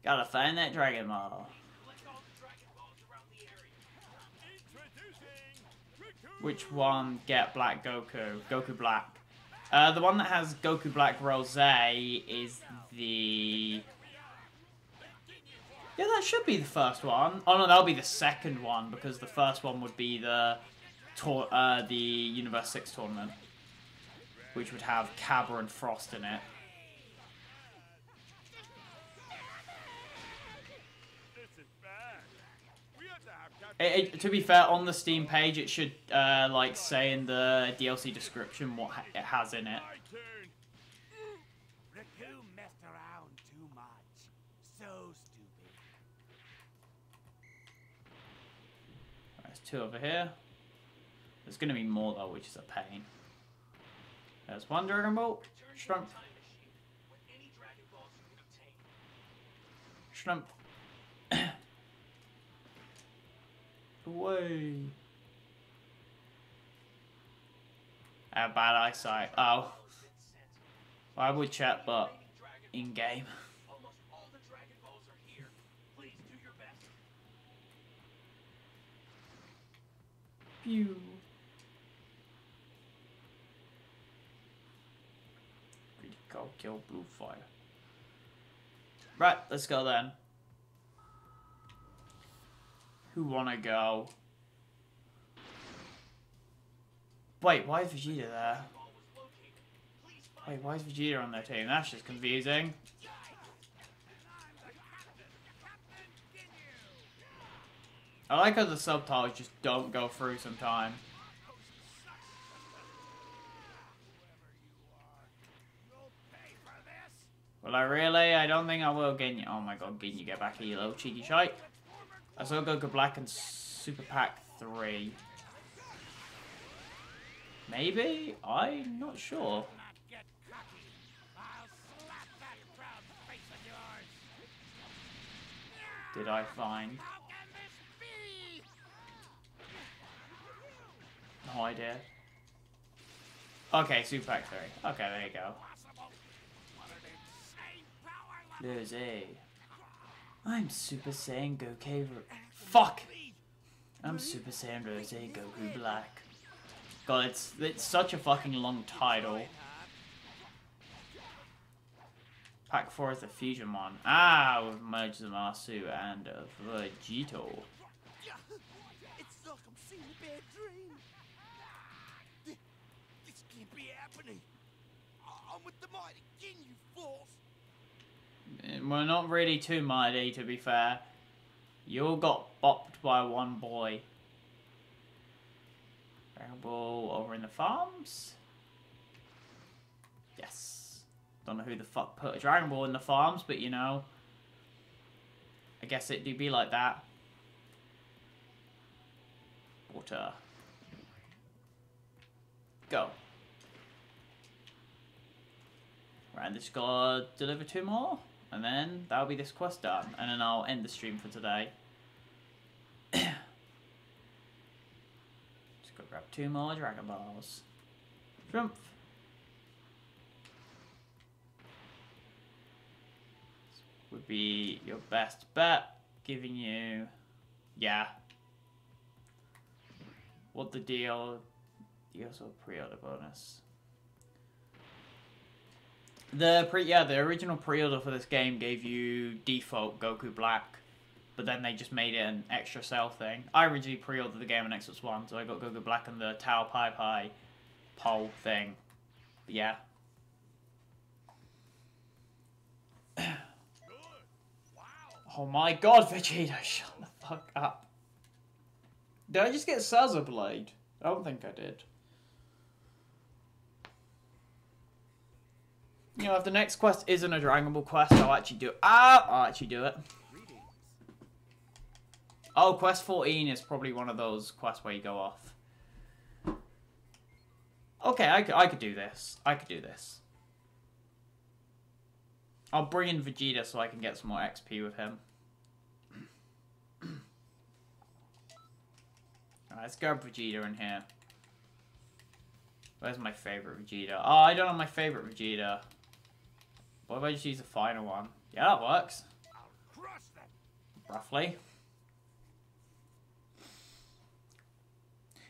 Gotta find that Dragon Ball.
Collect all the Dragon Balls around the area.
Introducing Recoome.
Which one get Black Goku? Goku Black. Uh, the one that has Goku Black Rose is the. Yeah, that should be the first one. Oh no, that'll be the second one because the first one would be the tour, uh, the Universe Six tournament, which would have Cabba and Frost in it.
This is bad. We have to
It, it- to be fair, on the Steam page, it should uh, like say in the DLC description what ha- it has in it.
My turn.
Recoome messed around too much. So.
There's two over here. There's gonna be more though, which is a pain. There's one Dragon Ball.
To obtain.
Shrimp. Away. I bad eyesight. Oh, I would chat, but in game.
Almost all the Dragon Balls are here. Please do your best.
Pew. Go kill blue fire. Right, let's go then. Who wanna go? Wait, why is Vegeta there? Wait, why is Vegeta on their team? That's just confusing. I like how the subtitles just don't go through sometime. Well, I really, I don't think I will Ginyu. Oh my god, Ginyu, get back here, you little cheeky shite. I saw Goku Black and Super Pack 3. Maybe? I'm not sure. Did I find? No idea. Okay, Super Pack 3. Okay, there you go. There's a. I'm Super Saiyan Goku. Fuck! I'm Super Saiyan Rose Goku Black. God, it's it's such a fucking long title. Pack 4 is the fusion one. Ah, with Mazu and uh, Vegito.
It's like I'm seeing a bad dream. This can't be happening. I- I'm with the mighty king, you fools.
We're not really too mighty, to be fair. You all got bopped by one boy. Ball over in the farms? Yes. Don't know who the fuck put a Dragon Ball in the farms, but you know. I guess it do be like that. Water. Go. Right, just gotta deliver two more, and then that'll be this quest done, and then I'll end the stream for today. just go grab two more Dragon Balls. Shrimp. Would be your best bet, giving you, yeah. What the deal? You also pre-order bonus. The pre yeah, the original pre-order for this game gave you default Goku Black, but then they just made it an extra sale thing. I originally pre-ordered the game on Xbox One, so I got Goku Black and the Tao Pai Pai pole thing. But yeah. Oh my god, Vegeta, shut the fuck up. Did I just get Saza Blade? I don't think I did. You know, if the next quest isn't a Dragon Ball quest, I'll actually do it. Ah, I'll actually do it. Oh, quest 14 is probably one of those quests where you go off. Okay, I could, I could do this. I could do this. I'll bring in Vegeta so I can get some more XP with him. Alright, let's grab Vegeta in here. Where's my favorite Vegeta? Oh, I don't have my favorite Vegeta. What if I just use the final one? Yeah, that works. Roughly.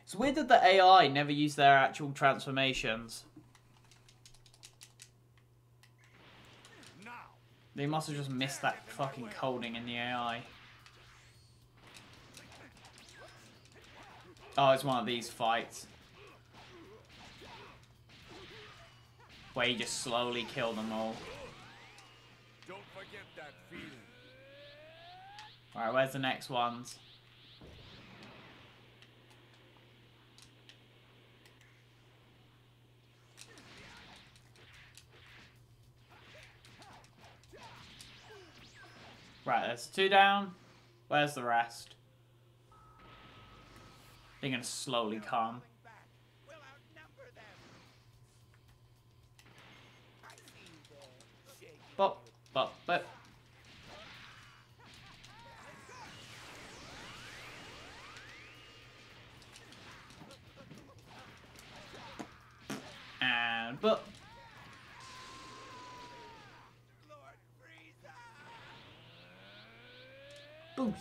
It's weird that the AI never use their actual transformations. They must have just missed that fucking coding in the AI. Oh, it's one of these fights. Where you just slowly kill them all.
Don't forget that feeling.
Alright, where's the next ones? Right, there's two down. Where's the rest? They're gonna slowly come. Bop, bop, bop. But boost.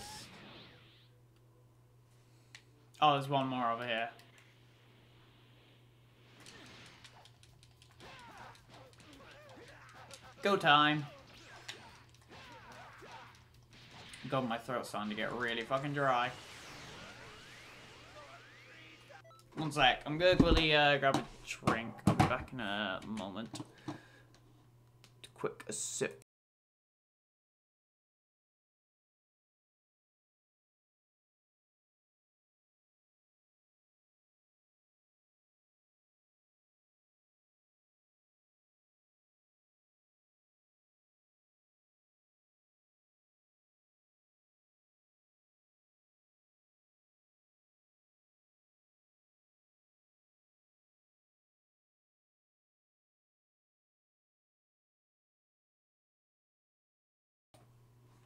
Oh, there's one more over here. Go time. God, my throat's starting to get really fucking dry. One sec. I'm gonna quickly uh, grab a drink. Back in a moment. To quick sip.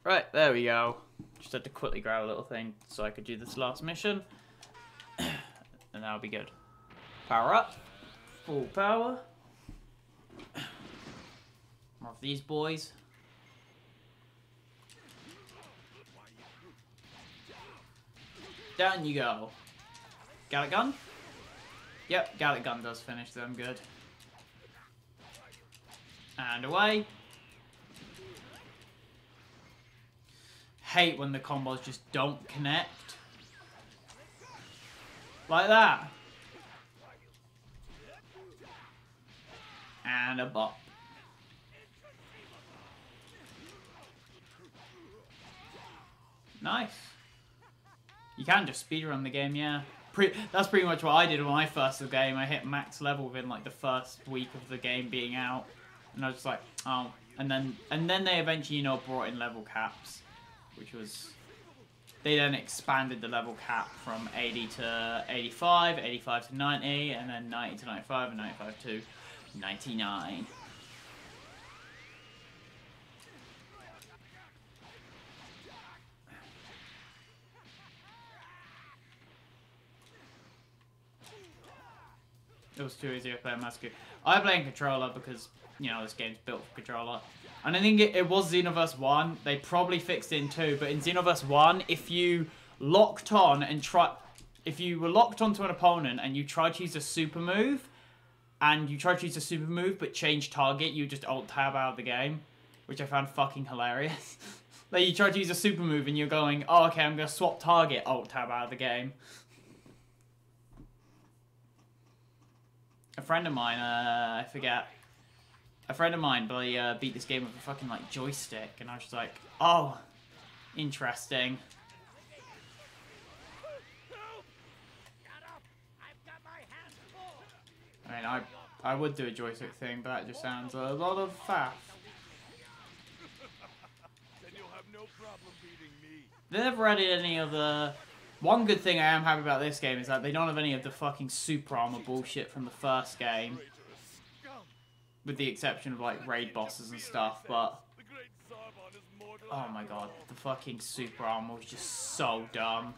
Right, there we go. Just had to quickly grab a little thing so I could do this last mission. and that'll be good. Power up. Full power. More of these boys. Down you go. Got a gun? Yep, a gun does finish them good. And away. Hate when the combos just don't connect. Like that. And a bop. Nice. You can just speedrun the game, yeah. Pre that's pretty much what I did when I first the game. I hit max level within like the first week of the game being out. And I was just like, oh. And then, and then they eventually, you know, brought in level caps which was they then expanded the level cap from 80 to 85, 85 to 90, and then 90 to 95, and 95 to 99. It was too easy to play Master I play in controller because, you know, this game's built for controller. And I think it, it was Xenoverse 1. They probably fixed it in 2. But in Xenoverse 1, if you locked on and try... If you were locked onto an opponent and you tried to use a super move, and you tried to use a super move but change target, you just alt-tab out of the game. Which I found fucking hilarious. like, you tried to use a super move and you're going, oh, okay, I'm going to swap target, alt-tab out of the game. A friend of mine, uh, I forget a friend of mine but uh, beat this game with a fucking like joystick, and I was just like, oh, interesting. I mean, I I would do a joystick thing, but that just sounds a lot of faff. They never added any of the. One good thing I am happy about this game is that they don't have any of the fucking super armor bullshit from the first game with the exception of like raid bosses and stuff, but oh my god, the fucking super armor was just so dumb.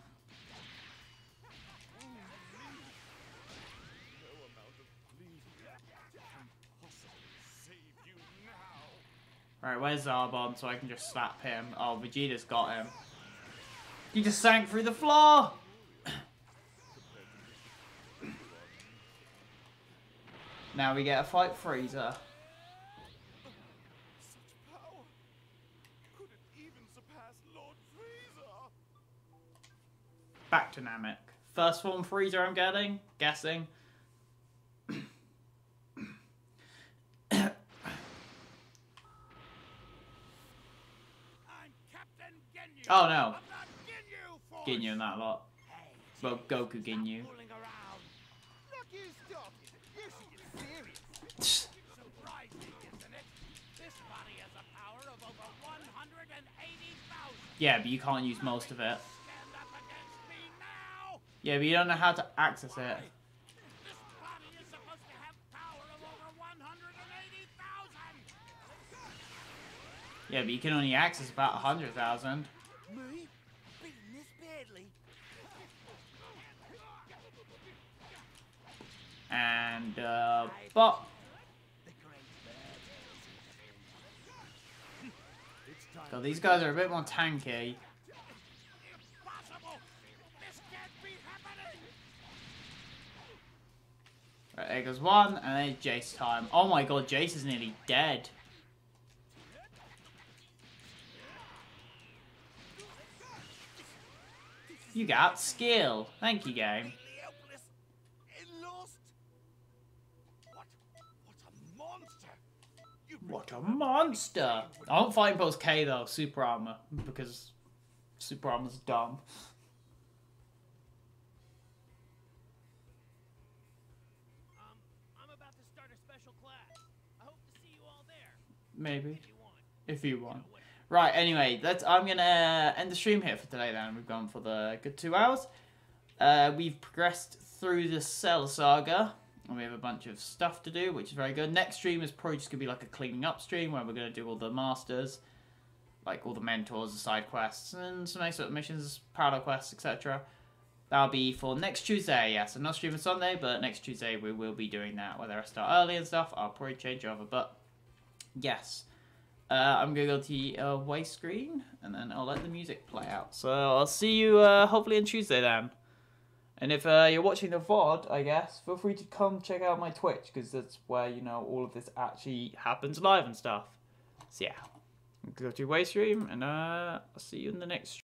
Alright, where's Zarbon so I can just slap him? Oh, Vegeta's got him. He just sank through the floor! Now we get a fight Frieza. Back to Namek. First form Frieza I'm getting, guessing. oh no. Ginyu in that lot. Well, Goku Ginyu. Yeah, but you can't use most of it. Yeah, but you don't know how to access it. Yeah, but you can only access about a hundred thousand. And uh, but So these guys are a bit more tanky. Right, there goes one, and there's Jeice time. Oh my god, Jeice is nearly dead. You got skill. Thank you, game. What a monster! I won't fight post K though, super armor, because super armor's dumb.
Um, I'm about to start a special class. I hope to see you all there.
Maybe.
If you want.
If you want. Right, anyway, let's I'm gonna end the stream here for today then. We've gone for the good two hours. Uh, we've progressed through the Cell Saga, and we have a bunch of stuff to do, which is very good. Next stream is probably just gonna be like a cleaning up stream where we're gonna do all the masters, like all the mentors, the side quests, and some extra missions, parallel quests, etc. That'll be for next Tuesday, yes. I'm not streaming Sunday, but next Tuesday we will be doing that. Whether I start early and stuff, I'll probably change over, but yes. Uh, I'm gonna go to the uh, away screen and then I'll let the music play out. So I'll see you uh, hopefully on Tuesday then. And if uh, you're watching the VOD, I guess, feel free to come check out my Twitch because that's where you know all of this actually happens live and stuff. So yeah, go to away stream and uh, I'll see you in the next.